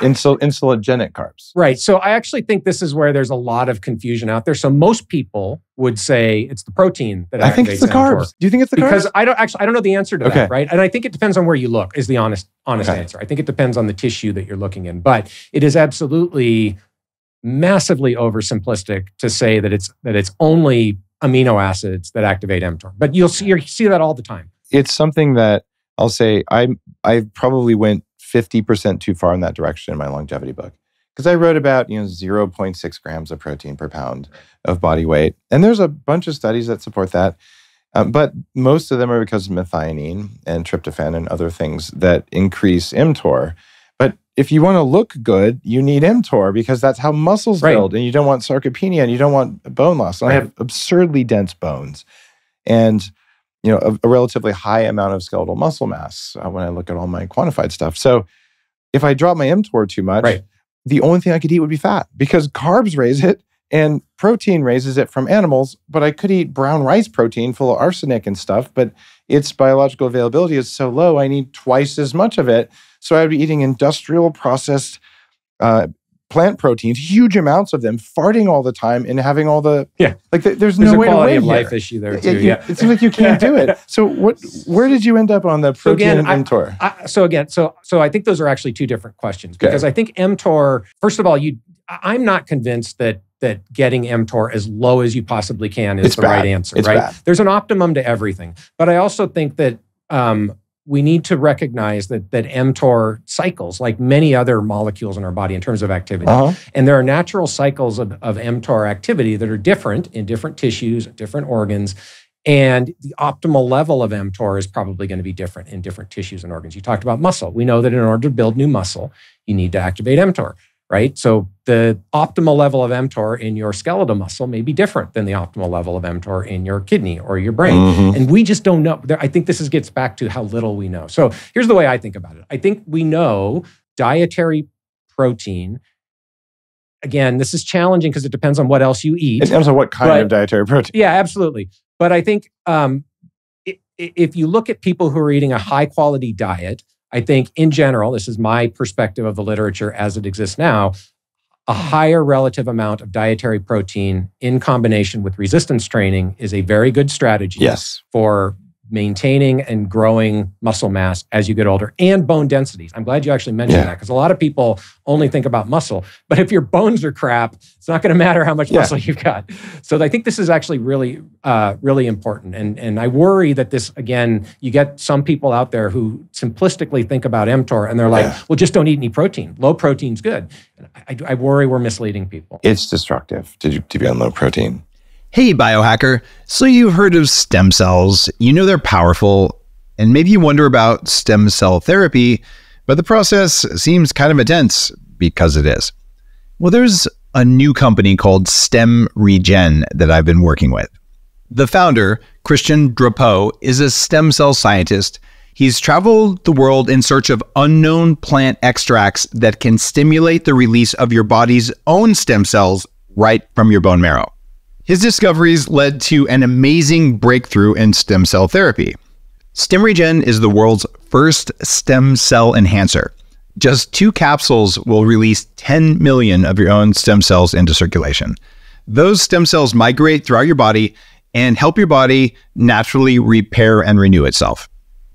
Insul- insulinogenic carbs. Right. So I actually think this is where there's a lot of confusion out there. So most people would say it's the protein that I think it's the mTOR. carbs. Do you think it's the because carbs? Because I don't actually I don't know the answer to Okay. that, right? And I think it depends on where you look. Is the honest honest Okay. answer. I think it depends on the tissue that you're looking in, but it is absolutely massively oversimplistic to say that it's that it's only amino acids that activate mTOR. But you'll see you see that all the time. it's something that I'll say I I probably went 50% too far in that direction in my longevity book. Because I wrote about, you know, 0.6 grams of protein per pound of body weight. And there's a bunch of studies that support that. Um, but most of them are because of methionine and tryptophan and other things that increase mTOR. But if you want to look good, you need mTOR because that's how muscles Right. build, and you don't want sarcopenia and you don't want bone loss. And I have absurdly dense bones, and you know a, a relatively high amount of skeletal muscle mass uh, when I look at all my quantified stuff. So if I drop my mTOR too much, Right. the only thing I could eat would be fat because carbs raise it and protein raises it from animals. But I could eat brown rice protein full of arsenic and stuff, but its biological availability is so low, I need twice as much of it. So I'd be eating industrial processed uh, plant proteins, huge amounts of them, farting all the time and having all the Yeah. Like th- there's, There's no way to quality win of life here. issue there Yeah, too. you- Yeah. It seems like you can't do it. So what? Where did you end up on the So protein again, and I- mTOR? I, so again, so so I think those are actually two different questions Okay. because I think mTOR. First of all, you I- I'm not convinced that that getting mTOR as low as you possibly can is It's the bad. right answer. It's right? bad. There's an optimum to everything, but I also think that. Um, we need to recognize that that mTOR cycles like many other molecules in our body in terms of activity. Uh-huh. And there are natural cycles of, of mTOR activity that are different in different tissues, different organs. And the optimal level of mTOR is probably going to be different in different tissues and organs. You talked about muscle. We know that in order to build new muscle, you need to activate mTOR, right? So the optimal level of mTOR in your skeletal muscle may be different than the optimal level of mTOR in your kidney or your brain. Mhm. And we just don't know. I think this is, gets back to how little we know. So here's the way I think about it I think we know dietary protein. Again, this is challenging because it depends on what else you eat. It depends on what kind But- of dietary protein? Yeah, absolutely. But I think um, if you look at people who are eating a high quality diet, I think in general, this is my perspective of the literature as it exists now, a higher relative amount of dietary protein in combination with resistance training is a very good strategy Yes. for maintaining and growing muscle mass as you get older and bone densities. I'm glad you actually mentioned Yeah. that because a lot of people only think about muscle, but if your bones are crap, it's not going to matter how much Yeah. muscle you've got. So I think this is actually really, uh, really important. And, and I worry that this, again, you get some people out there who simplistically think about mTOR and they're like, Yeah. well, just don't eat any protein. Low protein's good. I, I worry we're misleading people. It's destructive to, to be on low protein. Hey, biohacker. So you've heard of stem cells, you know they're powerful, and maybe you wonder about stem cell therapy, but the process seems kind of intense because it is. Well, there's a new company called StemRegen that I've been working with. The founder, Christian Drapeau, is a stem cell scientist. He's traveled the world in search of unknown plant extracts that can stimulate the release of your body's own stem cells right from your bone marrow. His discoveries led to an amazing breakthrough in stem cell therapy. StemRegen is the world's first stem cell enhancer. Just two capsules will release 10 million of your own stem cells into circulation. Those stem cells migrate throughout your body and help your body naturally repair and renew itself.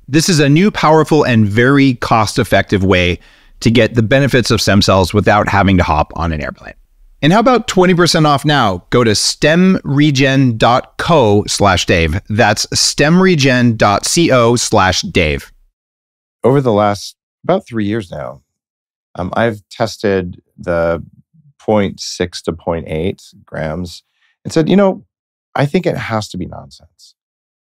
This is a new, powerful, and very cost effective way to get the benefits of stem cells without having to hop on an airplane. And how about 20% off now? Go to stemregen.co slash Dave. That's stemregen.co slash Dave. Over the last about three years now, um, I've tested the 0.6 to 0.8 grams and said, you know, I think it has to be nonsense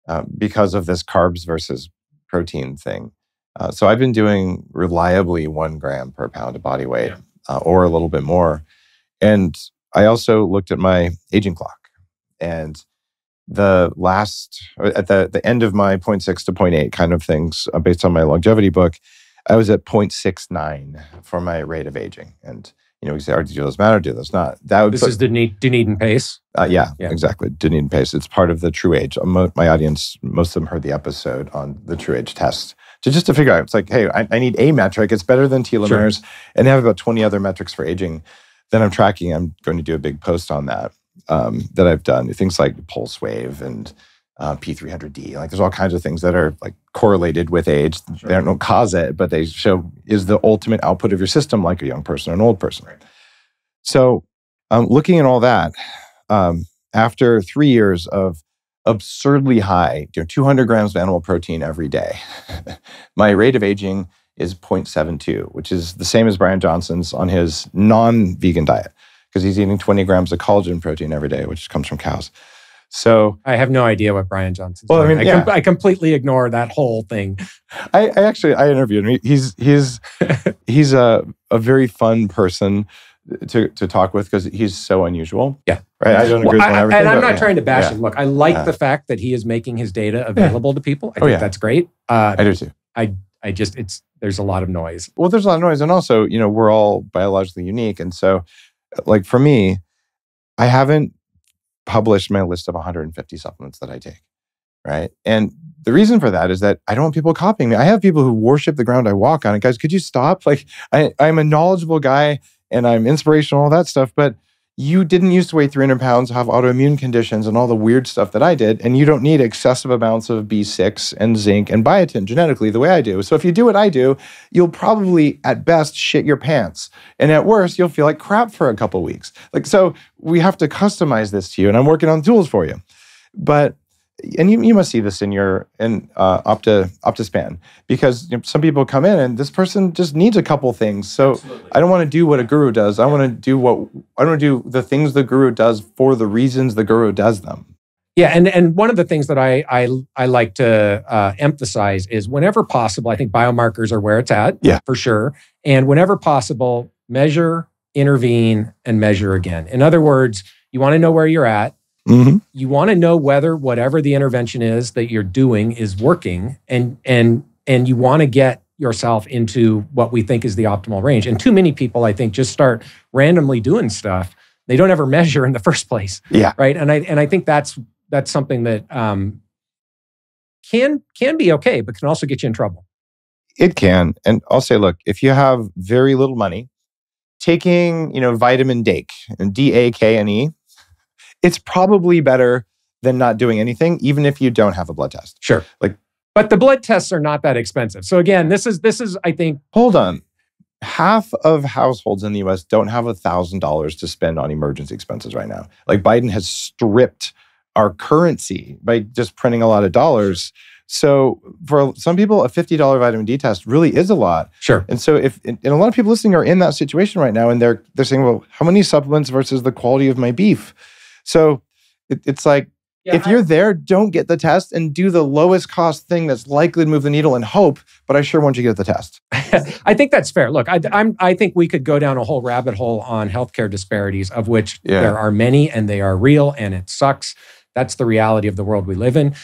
uh, because of this carbs versus protein thing. Uh, so I've been doing reliably one gram per pound of body weight Yeah. uh, or a little bit more. And I also looked at my aging clock. And the last at the, the end of my 0.6 to 0.8 kind of things uh, based on my longevity book i was at 0.69 for my rate of aging. And you know we say oh, do those matter? Do those not? That would This put, is Dunedin, Dunedin pace. uh, yeah, Yeah. exactly. Dunedin pace. It's part of the TruAge. My audience most of them heard the episode on the TruAge test to just to figure out. It's like hey i, I need a metric. It's better than telomeres. And they have about 20 other metrics for aging that i'm tracking i'm going to do a big post on that um, that I've done. Things like pulse wave and uh, P300D. Like there's all kinds of things that are like correlated with age. They don't cause it, but they show is the ultimate output of your system like a young person or an old person. So um, looking at all that, um, after three years of absurdly high, you know, 200 grams of animal protein every day, my rate of aging is 0.72, which is the same as Brian Johnson's on his non-vegan diet because he's eating 20 grams of collagen protein every day, which comes from cows. So I have no idea what Brian Johnson's Well, I doing. mean, I, com- I completely ignore that whole thing. I, I actually I interviewed him. He's he's he's a a very fun person to to talk with because he's so unusual. Yeah. Right. I don't agree Well, with I- everything. and I'm not yeah. trying to bash Yeah. him. Look, I like Yeah. the fact that he is making his data available to people. I Oh, think yeah. that's great. Uh, I do too. I just it's there's a lot of noise. Well, there's a lot of noise, and also, you know, we're all biologically unique, and so, like for me, I haven't published my list of 150 supplements that I take, right? And the reason for that is that I don't want people copying me. I have people who worship the ground I walk on, and guys, could you stop? Like, I, I'm a knowledgeable guy, and I'm inspirational, all that stuff, but you didn't used to weigh 300 pounds, have autoimmune conditions, and all the weird stuff that I did, and you don't need excessive amounts of B6 and zinc and biotin genetically the way I do. So if you do what I do, you'll probably at best shit your pants, and at worst you'll feel like crap for a couple weeks. Like so, we have to customize this to you, and I'm working on tools for you. But and you, you must see this in your in uh, Opta Optispan because you know, some people come in and this person just needs a couple things. So I don't want to do what a guru does. I want to do what I want to do the things the guru does for the reasons the guru does them. Yeah, and and one of the things that I I, I like to uh, emphasize is whenever possible, I think biomarkers are where it's at. Yeah. for sure. And whenever possible, measure, intervene, and measure again. In other words, you want to know where you're at. Mm-hmm. You want to know whether whatever the intervention is that you're doing is working, and and and you want to get yourself into what we think is the optimal range. And too many people, I think, just start randomly doing stuff they don't ever measure in the first place Yeah. right and i and i think that's that's something that um, can can be okay but can also get you in trouble It can. And I'll say, look, if you have very little money, taking, you know, vitamin DAKE and D A K N E, it's probably better than not doing anything, even if you don't have a blood test. sure Like- but the blood tests are not that expensive so again this is this is i think Hold on. Half of households in the US don't have a thousand dollars to spend on emergency expenses right now. Like Biden has stripped our currency by just printing a lot of dollars. So for some people, a $50 vitamin D test really is a lot. sure And so if and a lot of people listening are in that situation right now and they're they're saying, well, how many supplements versus the quality of my beef? So it, it's like if you're there, don't get the test and do the lowest cost thing that's likely to move the needle and hope, but I sure want you to get the test. I think that's fair. Look, I, I'm, I think we could go down a whole rabbit hole on healthcare disparities, of which Yeah. there are many and they are real and it sucks. That's the reality of the world we live in.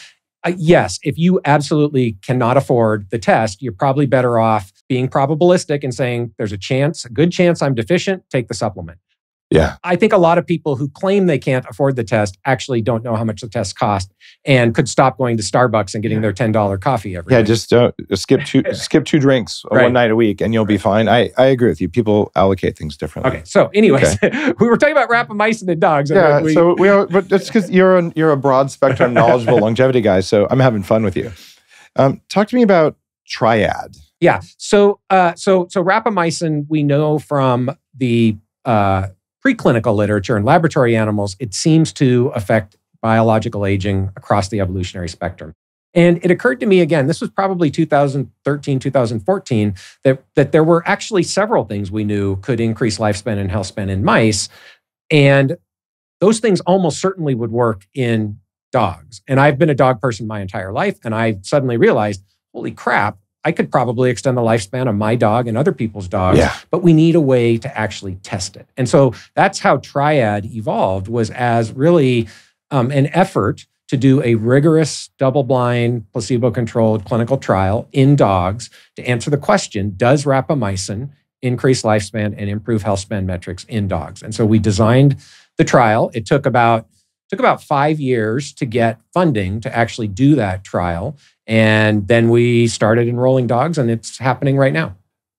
Uh, yes, if you absolutely cannot afford the test, you're probably better off being probabilistic and saying there's a chance, a good chance I'm deficient, take the supplement. Yeah. I think a lot of people who claim they can't afford the test actually don't know how much the test cost and could stop going to Starbucks and getting their $10 coffee every Yeah, day. just uh, skip two skip two drinks Right. one night a week and you'll be fine. I, I agree with you. People allocate things differently. Okay, so anyways, we were talking about rapamycin in dogs. and Yeah, we- so we are, but that's because you're a, you're a broad spectrum, knowledgeable longevity guy. So I'm having fun with you. Um, talk to me about triad. yeah. So uh, so so rapamycin, we know from the uh, preclinical literature and laboratory animals, it seems to affect biological aging across the evolutionary spectrum. And it occurred to me again, this was probably 2013, 2014, that, that there were actually several things we knew could increase lifespan and health span in mice. And those things almost certainly would work in dogs. And I've been a dog person my entire life. And I suddenly realized, holy crap, I could probably extend the lifespan of my dog and other people's dogs Yeah. but we need a way to actually test it. And so that's how Triad evolved was as really um, an effort to do a rigorous double-blind placebo-controlled clinical trial in dogs to answer the question, does rapamycin increase lifespan and improve health span metrics in dogs? And so we designed the trial. It took about took about 5 years to get funding to actually do that trial. And then we started enrolling dogs and it's happening right now.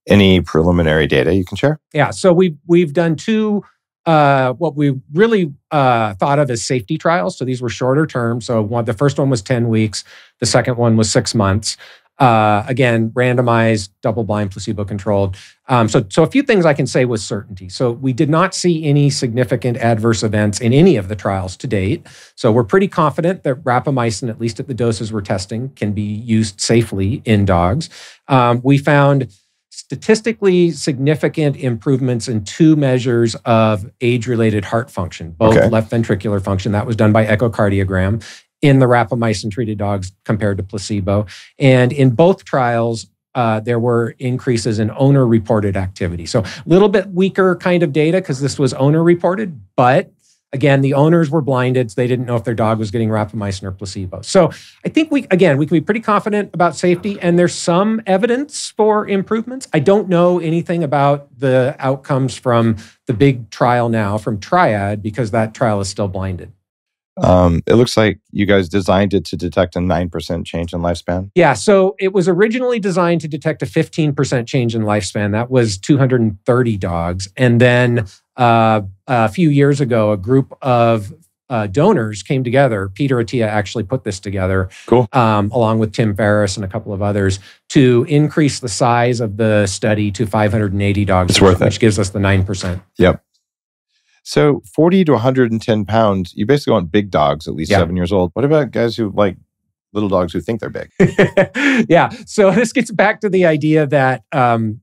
Any preliminary data you can share? Yeah, so we've we've done two uh, what we really uh, thought of as safety trials. So these were shorter term. So one, the first one was ten weeks. The second one was six months. Uh, again, randomized, double-blind, placebo-controlled. Um, so, so a few things I can say with certainty. So we did not see any significant adverse events in any of the trials to date. So we're pretty confident that rapamycin, at least at the doses we're testing, can be used safely in dogs. Um, we found statistically significant improvements in two measures of age related heart function, both Okay. left ventricular function. That was done by echocardiogram in the rapamycin treated dogs compared to placebo. And in both trials, uh, there were increases in owner reported activity. So a little bit weaker kind of data because this was owner reported, but again, the owners were blinded. So they didn't know if their dog was getting rapamycin or placebo. So I think we, again, we can be pretty confident about safety, and there's some evidence for improvements. I don't know anything about the outcomes from the big trial now from Triad because that trial is still blinded. Um, it looks like you guys designed it to detect a 9% change in lifespan. Yeah, so it was originally designed to detect a 15% change in lifespan. That was 230 dogs. And then uh, a few years ago, a group of uh, donors came together. Peter Attia actually put this together, Cool. um, along with Tim Ferriss and a couple of others, to increase the size of the study to 580 dogs, It's worth it. which gives us the 9%. So 40 to 110 pounds, you basically want big dogs, at least Yeah. seven years old. What about guys who like little dogs who think they're big? yeah. So this gets back to the idea that um,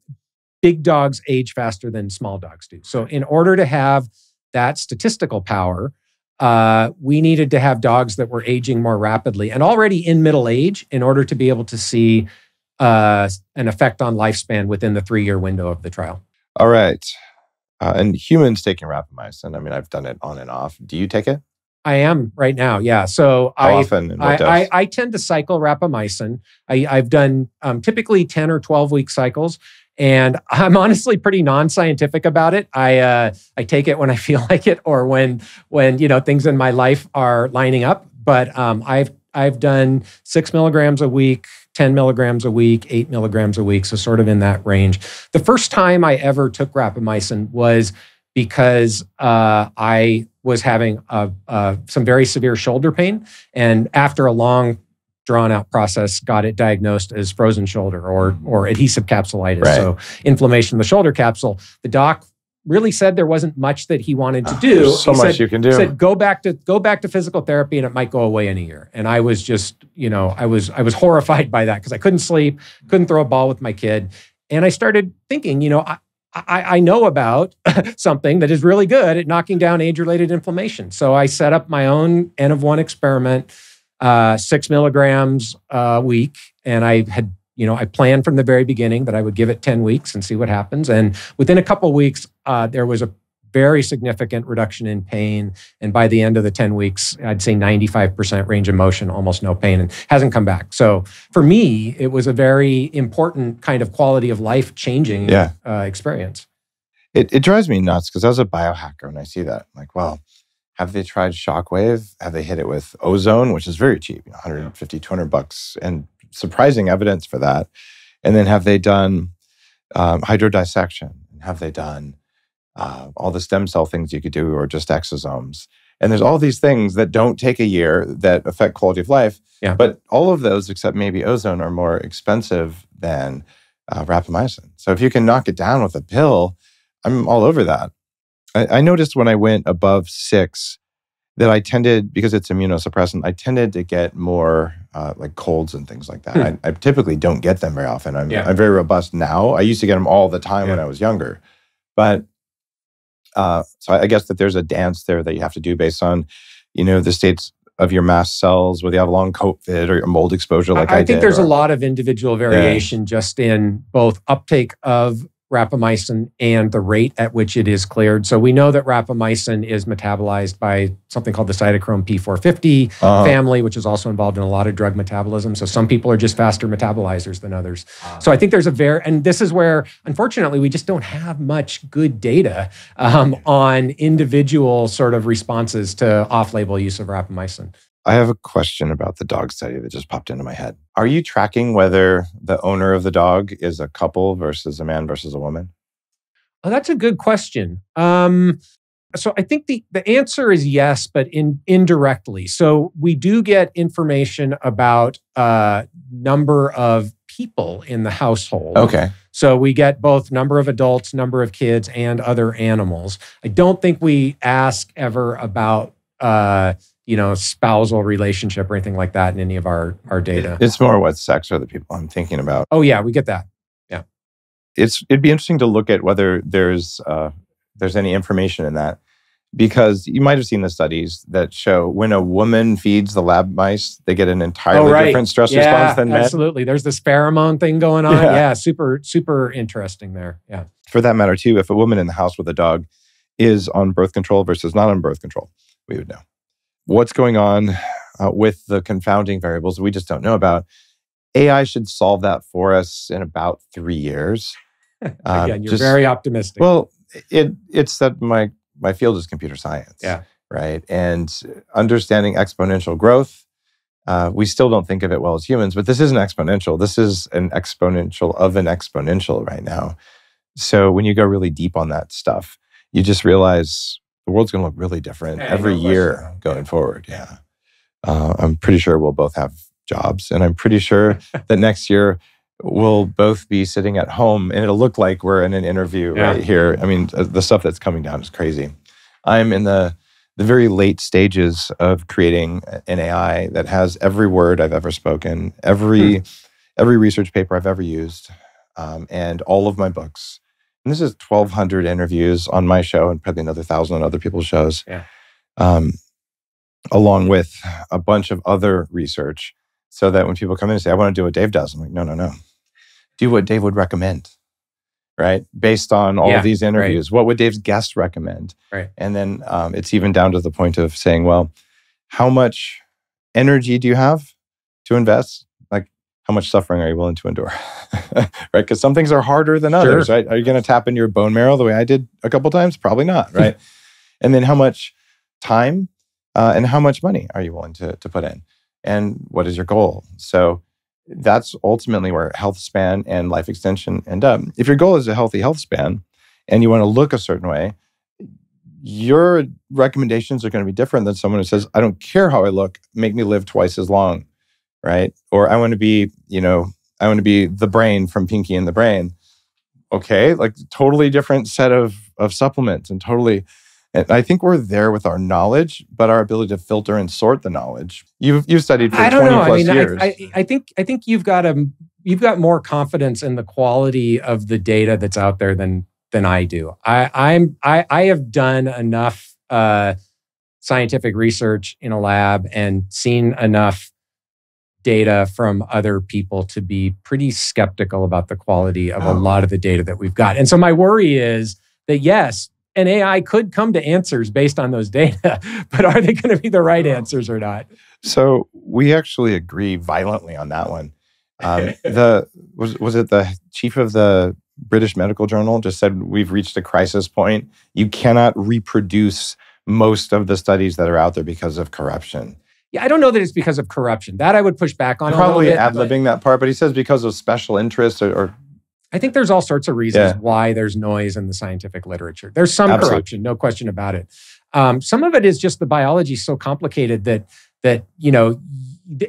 big dogs age faster than small dogs do. So in order to have that statistical power, uh, we needed to have dogs that were aging more rapidly and already in middle age in order to be able to see uh, an effect on lifespan within the three year window of the trial. All right. Uh, and humans taking rapamycin. I mean, I've done it on and off. Do you take it? I am right now. Yeah. So How I, often I? I, I tend to cycle rapamycin. I, I've done um, typically 10 or 12 week cycles. And I'm honestly pretty non-scientific about it. I uh, I take it when I feel like it, or when when you know things in my life are lining up. But um, I've I've done six milligrams a week, ten milligrams a week, eight milligrams a week, so sort of in that range. The first time I ever took rapamycin was because uh, I was having uh, uh, some very severe shoulder pain, and after a long drawn out process got it diagnosed as frozen shoulder or or adhesive capsulitis Right. so inflammation of the shoulder capsule the doc really said there wasn't much that he wanted to do There's so He much said, you can do. said go back to go back to physical therapy and it might go away in a year and i was just you know i was i was horrified by that because i couldn't sleep couldn't throw a ball with my kid and i started thinking you know i I, I know about something that is really good at knocking down age related inflammation. So I set up my own N of one experiment, uh, six milligrams a week. And I had, you know, I planned from the very beginning that I would give it 10 weeks and see what happens. And within a couple of weeks, uh, there was a very significant reduction in pain. And by the end of the 10 weeks, I'd say 95% range of motion, almost no pain, and hasn't come back. So for me, it was a very important kind of quality of life changing Yeah. uh, experience. It, it drives me nuts because I was a biohacker and I see that. I'm like, well, have they tried Shockwave? Have they hit it with ozone, which is very cheap, you know, 150, 200 bucks, and surprising evidence for that. And then have they done um, hydrodissection? Have they done uh, all the stem cell things you could do or just exosomes? And there's all these things that don't take a year that affect quality of life. Yeah. But all of those, except maybe ozone, are more expensive than uh, rapamycin. So if you can knock it down with a pill, I'm all over that. I, I noticed when I went above six that I tended, because it's immunosuppressant, I tended to get more uh, like colds and things like that. Hmm. I, I typically don't get them very often. I'm, Yeah. I'm very robust now. I used to get them all the time when I was younger. But uh, so I guess that there's a dance there that you have to do based on, you know, the states of your mast cells, whether you have long COVID or your mold exposure like I, I, think did, there's a lot of individual variation just in both uptake of rapamycin and the rate at which it is cleared. So we know that rapamycin is metabolized by something called the cytochrome P450 Uh-huh. family, which is also involved in a lot of drug metabolism. So some people are just faster metabolizers than others. So I think there's a very, and this is where, unfortunately, we just don't have much good data um, on individual sort of responses to off-label use of rapamycin. I have a question about the dog study that just popped into my head. Are you tracking whether the owner of the dog is a couple versus a man versus a woman? Oh, that's a good question. Um, so I think the, the answer is yes, but in indirectly. So we do get information about uh, number of people in the household. Okay. So we get both number of adults, number of kids, and other animals. I don't think we ask ever about uh, you know spousal relationship or anything like that in any of our our data. It's more what sex are the people I'm thinking about. oh yeah, we get that. Yeah, it's it'd be interesting to look at whether there's uh, there's any information in that because you might have seen the studies that show when a woman feeds the lab mice, they get an entirely Oh, right. different stress yeah, response than men. absolutely. There's this pheromone thing going on. Yeah. Yeah. super, super interesting there. Yeah. For that matter, too, if a woman in the house with a dog is on birth control versus not on birth control, we would know. What's going on uh, with the confounding variables we just don't know about? AI should solve that for us in about three years. Uh, Again, you're just- very optimistic. Well, it it's that my my field is computer science. Yeah. Right. And understanding exponential growth, uh, we still don't think of it well as humans, but this isn't exponential. This is an exponential of an exponential right now. So when you go really deep on that stuff, you just realize the world's going to look really different Yeah, every year going forward. Yeah. Uh, I'm pretty sure we'll both have jobs, and I'm pretty sure that next year we'll both be sitting at home, and it'll look like we're in an interview Yeah. right here. I mean, uh, the stuff that's coming down is crazy. I'm in the the very late stages of creating an AI that has every word I've ever spoken, every every research paper I've ever used, um, and all of my books. And this is 1,200 interviews on my show, and probably another thousand on other people's shows. Yeah. Um, along with a bunch of other research, so that when people come in and say, "I want to do what Dave does," I'm like, "No, no, no. Do what Dave would recommend." Right, based on all Yeah, of these interviews, what would Dave's guest recommend? Right. And then um, it's even down to the point of saying, well, how much energy do you have to invest? How much suffering are you willing to endure? right? Because some things are harder than others, right? Are you going to tap into your bone marrow the way I did a couple times? Probably not, right? and then how much time uh, and how much money are you willing to, to put in? And what is your goal? So that's ultimately where health span and life extension end up. If your goal is a healthy health span and you want to look a certain way, your recommendations are going to be different than someone who says, I don't care how I look, make me live twice as long, right? Or I want to be, you know, I want to be the brain from Pinky and the Brain. Okay, like totally different set of of supplements and totally and I think we're there with our knowledge, but our ability to filter and sort the knowledge. You've you've studied for I don't 20 know. plus I mean, years. I, I, I think I think you've got a you've got more confidence in the quality of the data that's out there than than I do. I, I'm I, I have done enough uh, scientific research in a lab and seen enough data from other people to be pretty skeptical about the quality of Oh. a lot of the data that we've got. And so my worry is that yes, an AI could come to answers based on those data, but are they going to be the right answers or not? So we actually agree violently on that one. Um, the was was it the chief of the British Medical Journal just said we've reached a crisis point. You cannot reproduce most of the studies that are out there because of corruption. Yeah, I don't know that it's because of corruption. That I would push back on. Probably ad libbing that part, but he says because of special interests or, or I think there's all sorts of reasons Yeah. why there's noise in the scientific literature. There's some Absolutely. corruption, no question about it. Um, some of it is just the biology is so complicated that that you know,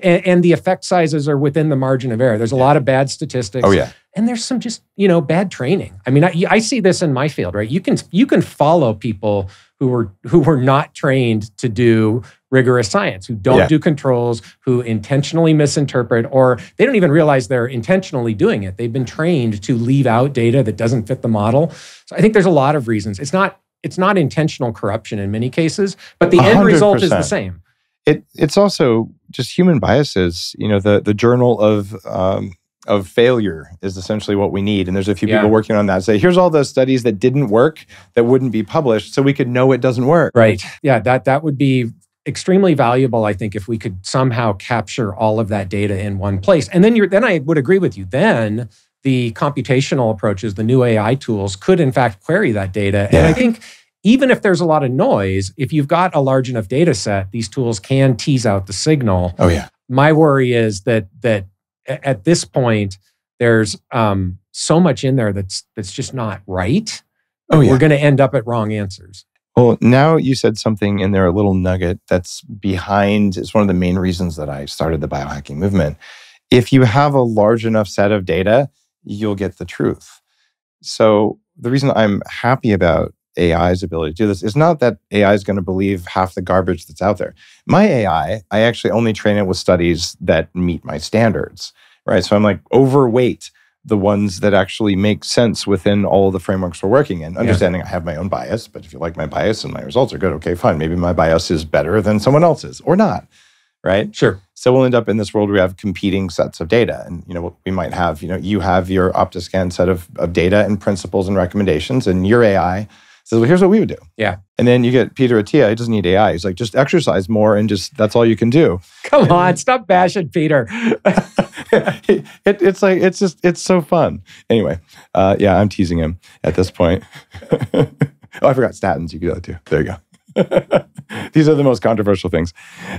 and, and the effect sizes are within the margin of error. There's a lot of bad statistics. oh yeah, and there's some just you know bad training. I mean, I, I see this in my field, right? You can you can follow people who were who were not trained to do rigorous science, who don't Yeah. do controls, who intentionally misinterpret, or they don't even realize they're intentionally doing it. They've been trained to leave out data that doesn't fit the model. So I think there's a lot of reasons. It's not it's not intentional corruption in many cases, but the A end result is the same. It it's also just human biases. You know, the the journal of um, of failure is essentially what we need. And there's a few Yeah. people working on that. Say, here's all the studies that didn't work that wouldn't be published, so we could know it doesn't work. Right. Yeah, that that would be extremely valuable I think if we could somehow capture all of that data in one place. And then you're then I would agree with you. Then the computational approaches, the new AI tools could in fact query that data. And I think even if there's a lot of noise, if you've got a large enough data set, these tools can tease out the signal. Oh yeah. My worry is that that at this point there's um, so much in there that's that's just not right. Oh yeah. We're going to end up at wrong answers. Well, now you said something in there, a little nugget that's behind, it's one of the main reasons that I started the biohacking movement. If you have a large enough set of data, you'll get the truth. So, the reason I'm happy about AI's ability to do this is not that AI is going to believe half the garbage that's out there. My AI, I actually only train it with studies that meet my standards, right? So, I'm like overweight the ones that actually make sense within all the frameworks we're working in. Understanding I have my own bias, but if you like my bias and my results are good, okay, fine. Maybe my bias is better than someone else's or not, right? Sure. So we'll end up in this world where we have competing sets of data. And you know, we might have, you know, you have your Optiscan set of, of data and principles and recommendations, and your AI says, well, here's what we would do. Yeah. And then you get Peter Attia, he doesn't need AI. He's like, just exercise more and just that's all you can do. Come on, stop bashing Peter. it, it's like it's just it's so fun. Anyway, uh, yeah, I'm teasing him at this point. oh, I forgot statins. You could do that too. There you go. These are the most controversial things,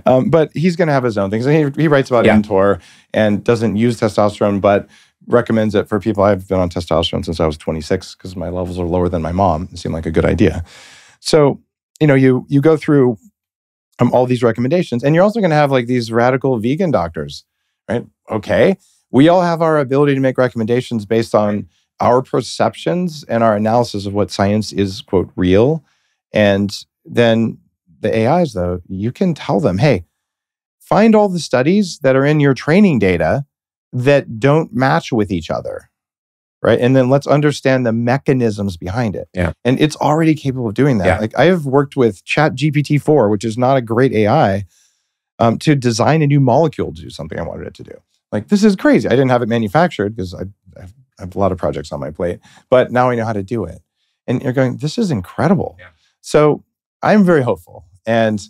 um, but he's going to have his own things. And he, he writes about Yeah. mTOR and doesn't use testosterone, but recommends it for people. I've been on testosterone since I was 26 because my levels are lower than my mom. It seemed like a good idea. So you know, you you go through um, all these recommendations, and you're also going to have like these radical vegan doctors right? Okay. We all have our ability to make recommendations based on our perceptions and our analysis of what science is, quote, real. And then the AIs, though, you can tell them, hey, find all the studies that are in your training data that don't match with each other. Right. And then let's understand the mechanisms behind it. Yeah. And it's already capable of doing that. Yeah. Like I have worked with Chat GPT 4, which is not a great AI, um, to design a new molecule to do something I wanted it to do. Like, this is crazy. I didn't have it manufactured because I, I have- I have a lot of projects on my plate, but now I know how to do it. And you're going, this is incredible. Yeah. So I'm very hopeful. And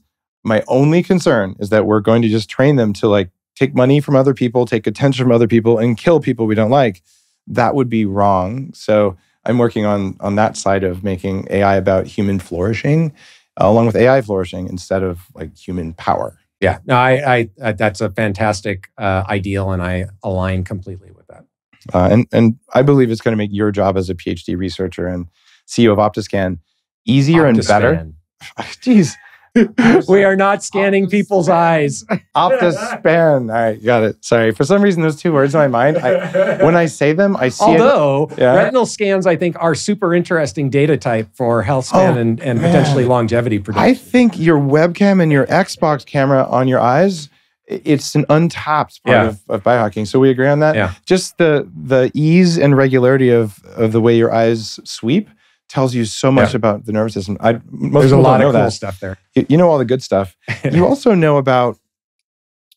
my only concern is that we're going to just train them to like take money from other people, take attention from other people, and kill people we don't like. That would be wrong. So I'm working on on that side of making AI about human flourishing, uh, along with AI flourishing instead of like human power. Yeah, no, I, I, I that's a fantastic uh, ideal, and I align completely with that. Uh, and and I believe it's going to make your job as a PhD researcher and CEO of Optiscan easier and better. Jeez. We are not scanning people's eyes. Optispan. All right, got it. Sorry. For some reason, those two words in my mind, I, when I say them, I see. Although Yeah. retinal scans, I think, are super interesting data type for health span Oh, and, and man. potentially longevity prediction. I think your webcam and your Xbox camera on your eyes, it's an untapped part Yeah. of, of biohacking. So we agree on that. Yeah. Just the the ease and regularity of of the way your eyes sweep tells you so much Yeah. about the nervous system. I most There's a lot of cool that. stuff there. You, you know all the good stuff. you also know about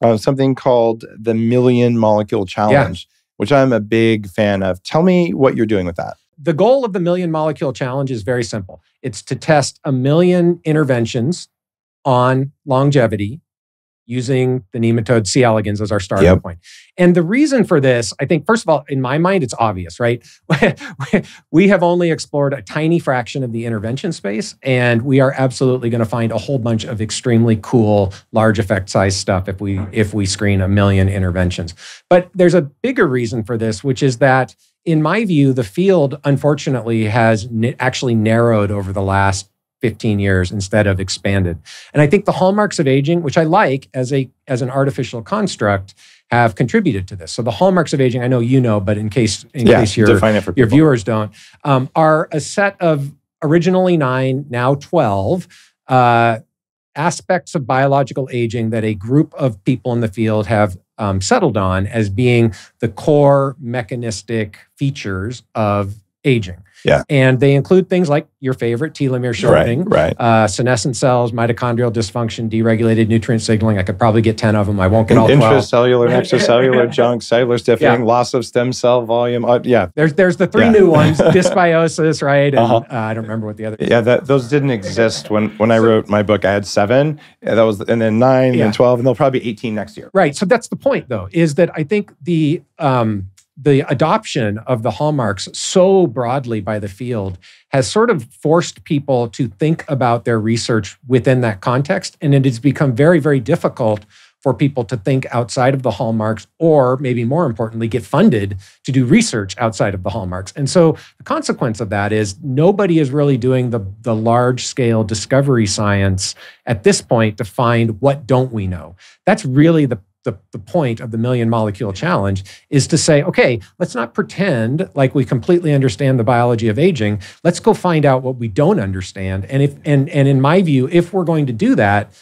uh, something called the Million Molecule Challenge, which I'm a big fan of. Tell me what you're doing with that. the goal of the million molecule challenge is very simple it's to test a million interventions on longevity using the nematode C. elegans as our starting Yep. point. And the reason for this, I think, first of all, in my mind, it's obvious, right? we have only explored a tiny fraction of the intervention space, and we are absolutely going to find a whole bunch of extremely cool, large effect size stuff if we if we screen a million interventions. But there's a bigger reason for this, which is that in my view, the field unfortunately has actually narrowed over the last 15 years instead of expanded. And I think the hallmarks of aging, which I like as a as an artificial construct, have contributed to this. So the hallmarks of aging, I know you know, but in case in case your define it for your people. viewers don't, um, are a set of originally nine, now 12 uh, aspects of biological aging that a group of people in the field have um, settled on as being the core mechanistic features of aging. Yeah. And they include things like your favorite telomere shortening, Right, right. uh, senescent cells, mitochondrial dysfunction, deregulated nutrient signaling. I could probably get 10 of them. I won't get all 12. Intracellular, extracellular junk, cellular stiffening, loss of stem cell volume. Uh, yeah, There's there's the three Yeah. new ones: dysbiosis, right? And Uh-huh. uh, I don't remember what the other. yeah. That those didn't exist when when I wrote my book. I had seven. Yeah, that was and then nine, Yeah. and twelve, and they'll probably be eighteen next year. Right. So that's the point, though, is that I think the um, the adoption of the hallmarks so broadly by the field has sort of forced people to think about their research within that context, and it has become very, very difficult for people to think outside of the hallmarks, or maybe more importantly, get funded to do research outside of the hallmarks. And so the consequence of that is nobody is really doing the, the large scale discovery science at this point to find what don't we know. That's really the the, the point of the million molecule challenge is to say, okay, let's not pretend like we completely understand the biology of aging. Let's go find out what we don't understand. And if and and in my view, if we're going to do that,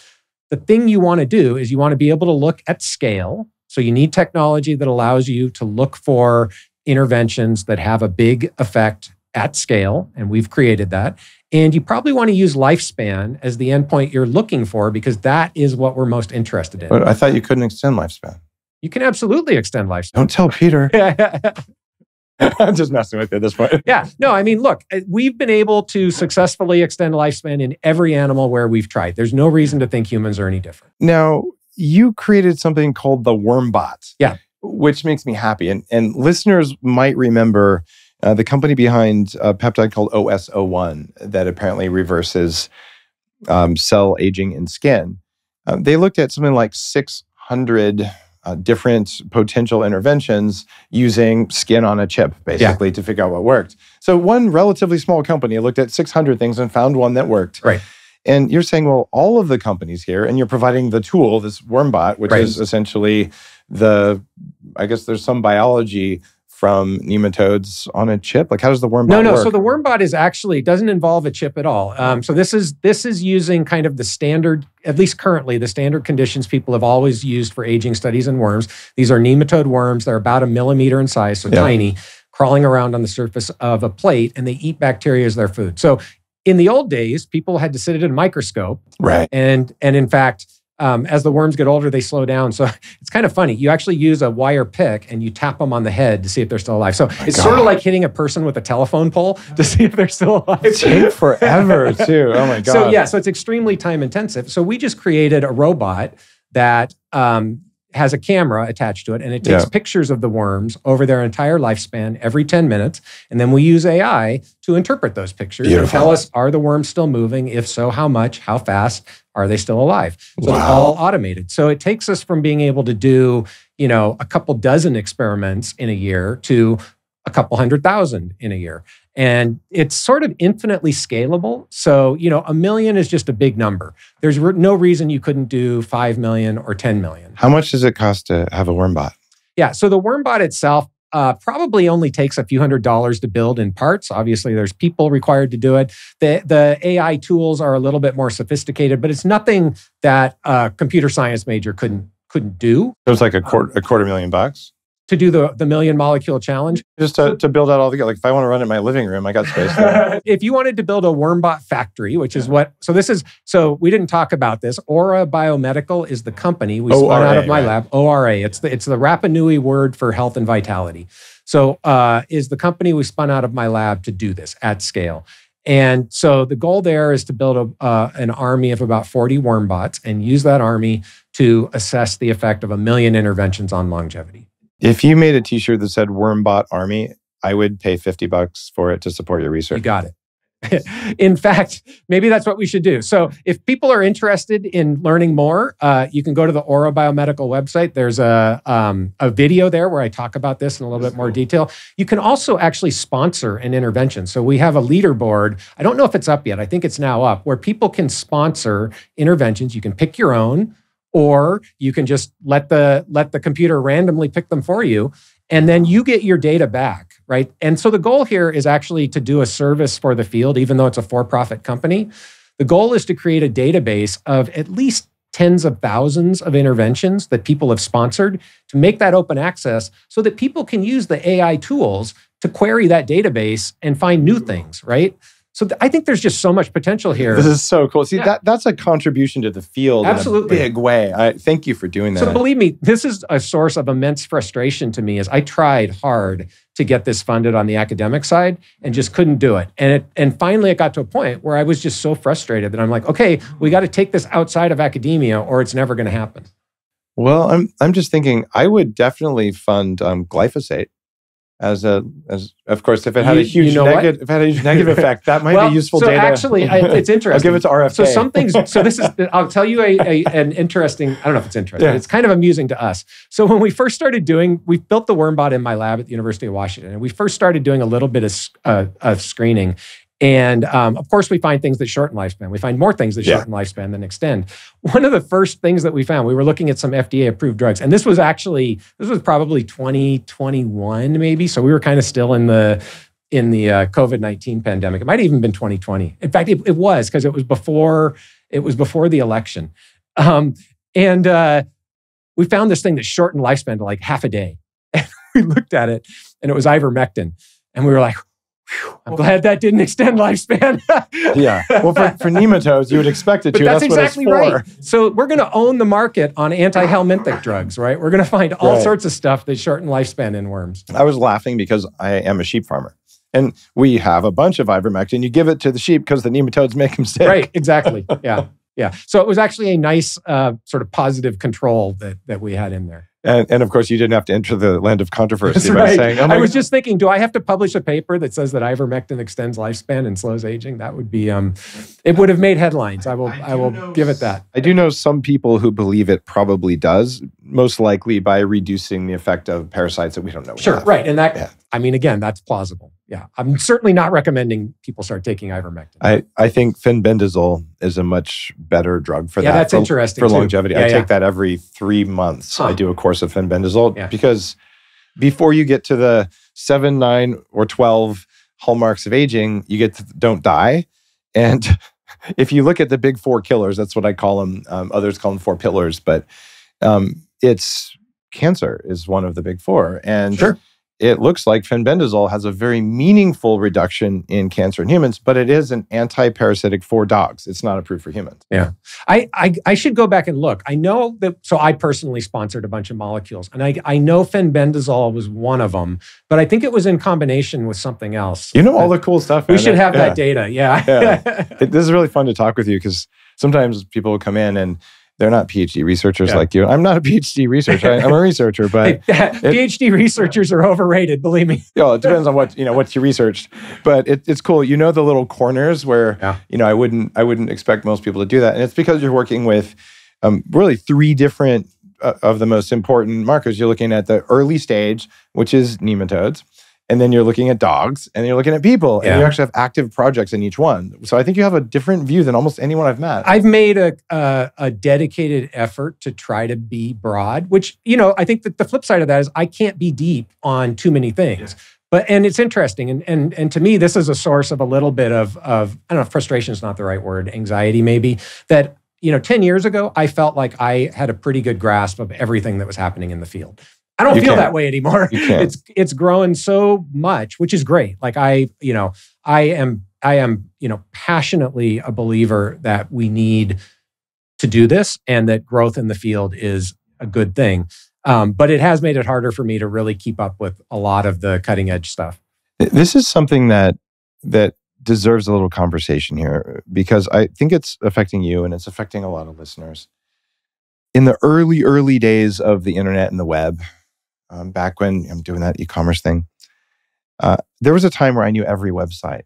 the thing you want to do is you want to be able to look at scale. So you need technology that allows you to look for interventions that have a big effect at scale, and we've created that. And you probably want to use lifespan as the endpoint you're looking for because that is what we're most interested in. But I thought you couldn't extend lifespan. You can absolutely extend lifespan. Don't tell Peter. yeah, I'm just messing with you at this point. Yeah. No, I mean, look, uh, we've been able to successfully extend lifespan in every animal where we've tried. There's no reason to think humans are any different. Now, you created something called the Wormbot. Yeah. Which makes me happy. And, and listeners might remember uh, the company behind a peptide called OS01 that apparently reverses um, cell aging in skin. Uh, they looked at something like 600 uh, different potential interventions using skin on a chip, basically, to figure out what worked. So, one relatively small company looked at 600 things and found one that worked. Right. And you're saying, well, all of the companies here, and you're providing the tool, this Wormbot, which Right. is essentially the, I guess there's some biology from nematodes on a chip. Like, how does the Wormbot No, no. work? So the Wormbot is actually doesn't involve a chip at all. Um, so this is this is using kind of the standard, at least currently, the standard conditions people have always used for aging studies in worms. These are nematode worms. They're about a millimeter in size, so Yeah. tiny, crawling around on the surface of a plate, and they eat bacteria as their food. So in the old days, people had to sit at a microscope right. and and in fact um, as the worms get older they slow down. So it's kind of funny. You actually use a wire pick and you tap them on the head to see if they're still alive. So it's sort of like hitting a person with a telephone pole to see if they're still alive. Take forever, too. Oh my God. so yeah so it's extremely time intensive. So we just created a robot that um, has a camera attached to it and it takes Yeah. pictures of the worms over their entire lifespan every 10 minutes and then we use ai to interpret those pictures and tell us are the worms still moving? If so how much? How fast? Are they still alive? So it's all automated. So it takes us from being able to do you know a couple dozen experiments in a year to a couple hundred thousand in a year and it's sort of infinitely scalable. So you know a million is just a big number. There's re- no reason you couldn't do 5 million or 10 million. How much does it cost to have a Wormbot? yeah so the wormbot itself uh, probably only takes a few hundred dollars to build in parts. Obviously there's people required to do it. The, the ai tools are a little bit more sophisticated but it's nothing that a computer science major couldn't couldn't do. It was like a quarter, a quarter million bucks. To do the, the million molecule challenge Just to, to build out all the, like, if I want to run it in my living room, I got space there. if you wanted to build a wormbot factory, which is what, so this is, so we didn't talk about this. Ora Biomedical is the company we spun out of my right. lab. ORA, it's the, it's the Rapa Nui word for health and vitality. So, uh, is the company we spun out of my lab to do this at scale. And so the goal there is to build a, uh, an army of about 40 wormbots and use that army to assess the effect of a million interventions on longevity. If you made a T-shirt that said "Wormbot Army," I would pay fifty bucks for it to support your research. You got it. in fact, maybe that's what we should do. So, if people are interested in learning more, uh, you can go to the Ora Biomedical website. There's a um, a video there where I talk about this in a little bit more detail. You can also actually sponsor an intervention. So we have a leaderboard. I don't know if it's up yet. I think it's now up, where people can sponsor interventions. You can pick your own, or you can just let the let the computer randomly pick them for you and then you get your data back right? And so the goal here is actually to do a service for the field even though it's a for-profit company. The goal is to create a database of at least tens of thousands of interventions that people have sponsored to make that open access so that people can use the ai tools to query that database and find new things right so th- i think there's just so much potential here This is so cool. See, Yeah. that that's a contribution to the field Absolutely. in a big way. I thank you for doing that. So believe me, this is a source of immense frustration to me. As I tried hard to get this funded on the academic side and just couldn't do it. And it and finally it got to a point where I was just so frustrated that I'm like, okay, we got to take this outside of academia or it's never going to happen. well, I'm I'm just thinking I would definitely fund um, glyphosate as a as of course if it had a You- you huge know negative if it had a huge negative effect that might well, be useful so data. actually, I, it's interesting I'll give it to RFK. So some things. So this is. I'll tell you a, a an interesting. I don't know if it's interesting. Yeah. It's kind of amusing to us. So when we first started doing, we built the Wormbot in my lab at the University of Washington, and we first started doing a little bit of uh, of screening. And um, of course, we find things that shorten lifespan. We find more things that Yeah. shorten lifespan than extend. One of the first things that we found, we were looking at some FDA approved drugs, and this was actually this was probably 2021, maybe. So we were kind of still in the in the uh, COVID nineteen pandemic. It might have even been 2020. In fact, it, it was because it was before it was before the election, um, and uh, we found this thing that shortened lifespan to like half a day. we looked at it and it was ivermectin. And we were like, Whew, I'm glad that didn't extend lifespan. yeah. Well, for, for nematodes, you would expect it to. But that's, that's exactly right. So we're going to own the market on anti-helminthic drugs, right? We're going to find all Right. sorts of stuff that shorten lifespan in worms. I was laughing because I am a sheep farmer. And we have a bunch of ivermectin. You give it to the sheep because the nematodes make them sick. Right, exactly. Yeah. Yeah. So it was actually a nice uh, sort of positive control that that we had in there. And, and of course, you didn't have to enter the land of controversy That's by right. saying, oh I was God. just thinking, do I have to publish a paper that says that ivermectin extends lifespan and slows aging? That would be, um, it would have made headlines. I will, I, will give it that. I do know some people who believe it probably does, most likely by reducing the effect of parasites that we don't know. we Sure, have. right, and that, Yeah. I mean, again, that's plausible. Yeah, I'm certainly not recommending people start taking ivermectin. I, I think fenbendazole is a much better drug for yeah, that. that's for, interesting for too. longevity. Yeah, I yeah. take that every three months. I do a course of fenbendazole Yeah. because before you get to the seven, nine, or 12 hallmarks of aging, you get to don't die. And if you look at the big four killers, that's what I call them. Um, others call them four pillars, but um, it's cancer is one of the big four. And Sure. It looks like fenbendazole has a very meaningful reduction in cancer in humans, but it is an anti-parasitic for dogs. It's not approved for humans. Yeah, I, I I should go back and look. I know that. So I personally sponsored a bunch of molecules, and I I know fenbendazole was one of them, but I think it was in combination with something else. You know all the cool stuff. we should have Yeah. that data. Yeah. Yeah. It- this is really fun to talk with you because sometimes people will come in and they're not PhD researchers Yeah. like you. I'm not a PhD researcher. I, I'm a researcher, but PhD researchers are overrated. Believe me. you know, it depends on what you know what you researched. But it, it's cool. You know the little corners where Yeah. you know I wouldn't I wouldn't expect most people to do that, and it's because you're working with um, really three different uh, of the most important markers. You're looking at the early stage, which is nematodes. And then you're looking at dogs, and you're looking at people, and you actually have active projects in each one. So I think you have a different view than almost anyone I've met. I've made a, a a dedicated effort to try to be broad, which you know I think that the flip side of that is I can't be deep on too many things. But and it's interesting, and and and to me, this is a source of a little bit of of I don't know, frustration is not the right word, anxiety maybe. That you know, ten years ago, I felt like I had a pretty good grasp of everything that was happening in the field. I don't You feel can't. that way anymore. It's it's growing so much, which is great. Like I, you know, I am I am you know passionately a believer that we need to do this and that growth in the field is a good thing. Um, but it has made it harder for me to really keep up with a lot of the cutting edge stuff. This is something that that deserves a little conversation here because I think it's affecting you and it's affecting a lot of listeners. In the early, early days of the internet and the web, um, back when I'm doing that e-commerce thing, uh, there was a time where I knew every website,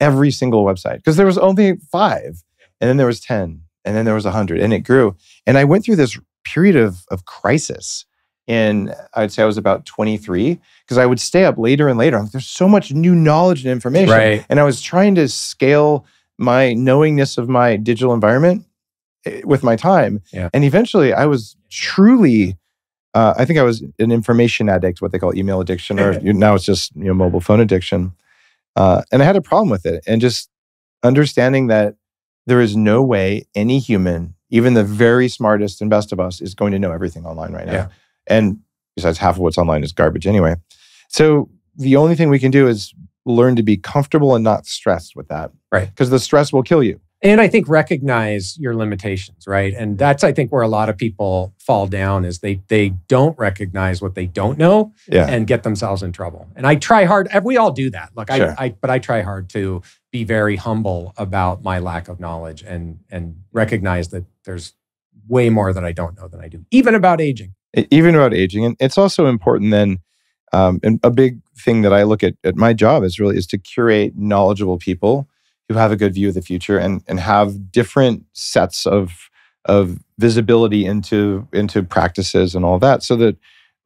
every single website, because there was only five, and then there was ten, and then there was a hundred, and it grew. And I went through this period of of crisis. And I'd say I was about 23 because I would stay up later and later. I'm like, There's so much new knowledge and information, Right. and I was trying to scale my knowingness of my digital environment eh, with my time. Yeah. And eventually, I was truly. Uh, I think I was an information addict, what they call email addiction, or now it's just you know mobile phone addiction. Uh, and I had a problem with it, and just understanding that there is no way any human, even the very smartest and best of us, is going to know everything online right now. Yeah. And besides, half of what's online is garbage anyway. So the only thing we can do is learn to be comfortable and not stressed with that. Right. Because the stress will kill you. And I think recognize your limitations, right? And that's I think where a lot of people fall down is they they don't recognize what they don't know Yeah. and get themselves in trouble. And I try hard. We all do that. Look, Sure. I, I but I try hard to be very humble about my lack of knowledge and and recognize that there's way more that I don't know than I do, even about aging. Even about aging and it's also important then um, and a big thing that i look at at my job is really is to curate knowledgeable people who have a good view of the future and and have different sets of of visibility into into practices and all that so that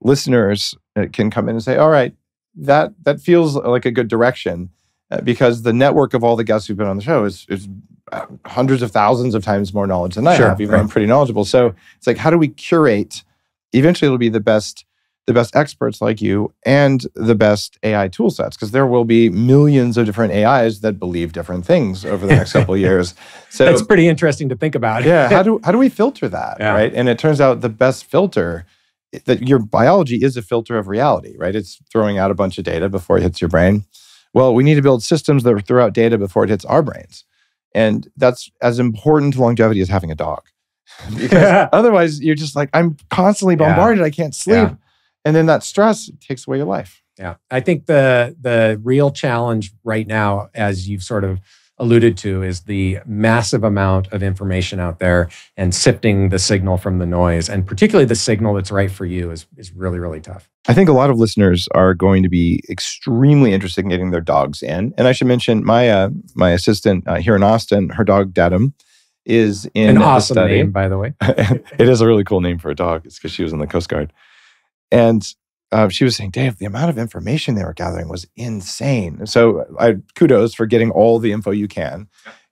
listeners uh, can come in and say all right that that feels like a good direction uh, because the network of all the guests who've been on the show is is uh, hundreds of thousands of times more knowledge than I Sure, have, even right. I'm pretty knowledgeable. So it's like, how do we curate? Eventually, it'll be the best, the best experts like you, and the best AI tool sets, because there will be millions of different AIs that believe different things over the next couple of years. So That's pretty interesting to think about. yeah, how do how do we filter that, Yeah. right? And it turns out the best filter that your biology is a filter of reality, right? It's throwing out a bunch of data before it hits your brain. Well, we need to build systems that throw out data before it hits our brains. And that's as important to longevity as having a dog. because otherwise, you're just like, I'm constantly bombarded. Yeah. I can't sleep. Yeah. And then that stress takes away your life. Yeah. I think the the real challenge right now, as you've sort of alluded to is the massive amount of information out there and sifting the signal from the noise. And particularly the signal that's right for you is, is really really tough. I think a lot of listeners are going to be extremely interested in getting their dogs in. And i should mention my uh, my assistant uh, here in austin her dog datum is in an awesome name by the way. It is a really cool name for a dog. It's because she was in the coast guard and uh, she was saying, Dave, the amount of information they were gathering was insane. So, I kudos for getting all the info you can.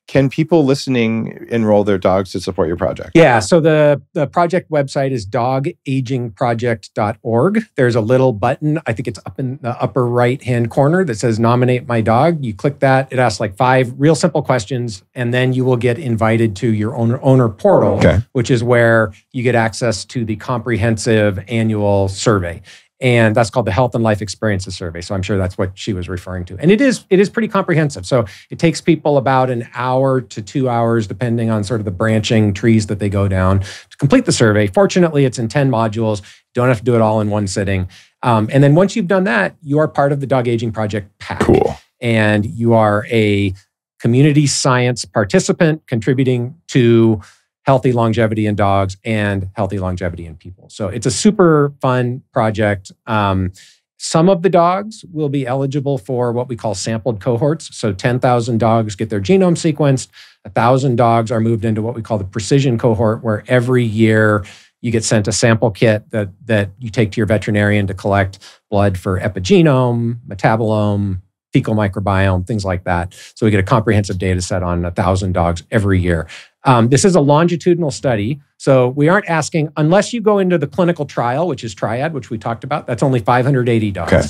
Can people listening enroll their dogs to support your project? Yeah. So the, the project website is dogagingproject.org. There's a little button, I think it's up in the upper right hand corner that says nominate my dog. You click that, it asks like five real simple questions, and then you will get invited to your owner, owner portal, okay. which is where you get access to the comprehensive annual survey and that's called the health and life experiences survey. So i'm sure that's what she was referring to. And it is it is pretty comprehensive. So it takes people about an hour to two hours depending on sort of the branching trees that they go down to complete the survey. Fortunately it's in 10 modules. Don't have to do it all in one sitting. Um, and then once you've done that you are part of the dog aging project pack. Cool. And you are a community science participant contributing to healthy longevity in dogs and healthy longevity in people. So it's a super fun project. Um, some of the dogs will be eligible for what we call sampled cohorts. So 10,000 dogs get their genome sequenced. 1,000 dogs are moved into what we call the precision cohort, where every year you get sent a sample kit that, that you take to your veterinarian to collect blood for epigenome, metabolome, fecal microbiome, things like that. So we get a comprehensive data set on 1,000 dogs every year. Um, this is a longitudinal study. So we aren't asking, unless you go into the clinical trial, which is Triad, which we talked about, that's only 580 dogs. Okay.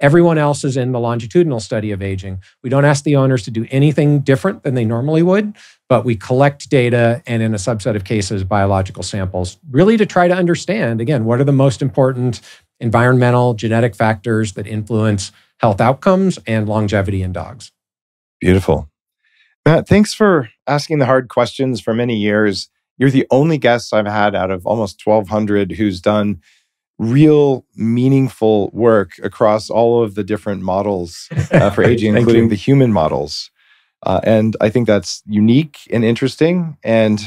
Everyone else is in the longitudinal study of aging. We don't ask the owners to do anything different than they normally would, but we collect data and, in a subset of cases, biological samples, really to try to understand again, what are the most important environmental, genetic factors that influence health outcomes and longevity in dogs. Beautiful. Matt, thanks for asking the hard questions for many years. You're the only guest I've had out of almost 1,200 who's done real meaningful work across all of the different models uh, for aging, including you. the human models. Uh, and I think that's unique and interesting. And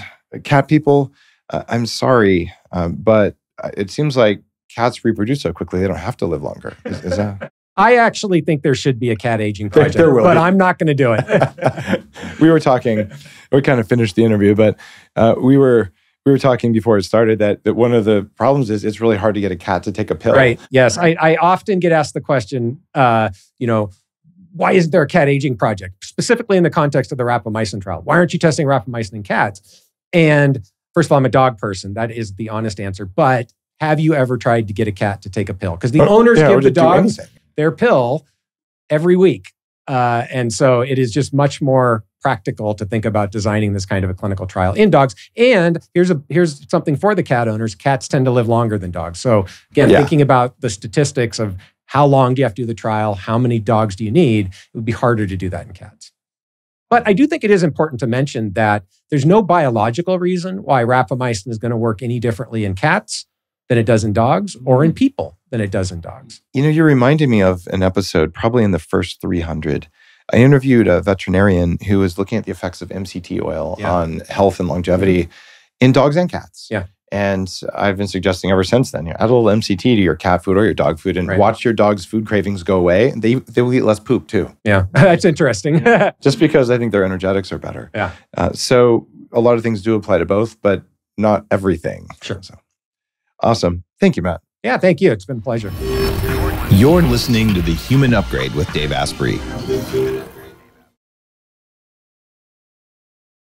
cat people, uh, I'm sorry, um, but uh, it seems like cats reproduce so quickly they don't have to live longer. Is, is that? I actually think there should be a cat aging project, there, there but be. I'm not going to do it. we were talking, we kind of finished the interview, but uh, we were we were talking before it started that, that one of the problems is it's really hard to get a cat to take a pill. Right. Yes. I, I often get asked the question, uh, you know, why isn't there a cat aging project? Specifically in the context of the rapamycin trial. Why aren't you testing rapamycin in cats? And first of all, I'm a dog person. That is the honest answer. But have you ever tried to get a cat to take a pill? Because the oh, owners yeah, give the dogs their pill every week. Uh, and so it is just much more practical to think about designing this kind of a clinical trial in dogs. And here's a here's something for the cat owners. Cats tend to live longer than dogs. So again, yeah. thinking about the statistics of how long do you have to do the trial, how many dogs do you need, it would be harder to do that in cats. But I do think it is important to mention that there's no biological reason why rapamycin is going to work any differently in cats than it does in dogs or in mm-hmm. people than it does in dogs. You know, you're reminding me of an episode probably in the first 300. I interviewed a veterinarian who was looking at the effects of MCT oil yeah. on health and longevity in dogs and cats. Yeah. And I've been suggesting ever since then, you know, add a little MCT to your cat food or your dog food and right. watch your dog's food cravings go away. They, they will eat less poop too. Yeah, that's interesting. Just because I think their energetics are better. Yeah. Uh, so a lot of things do apply to both, but not everything. Sure. So. Awesome. Thank you, Matt. Yeah, thank you. It's been a pleasure. You're listening to The Human Upgrade with Dave Asprey.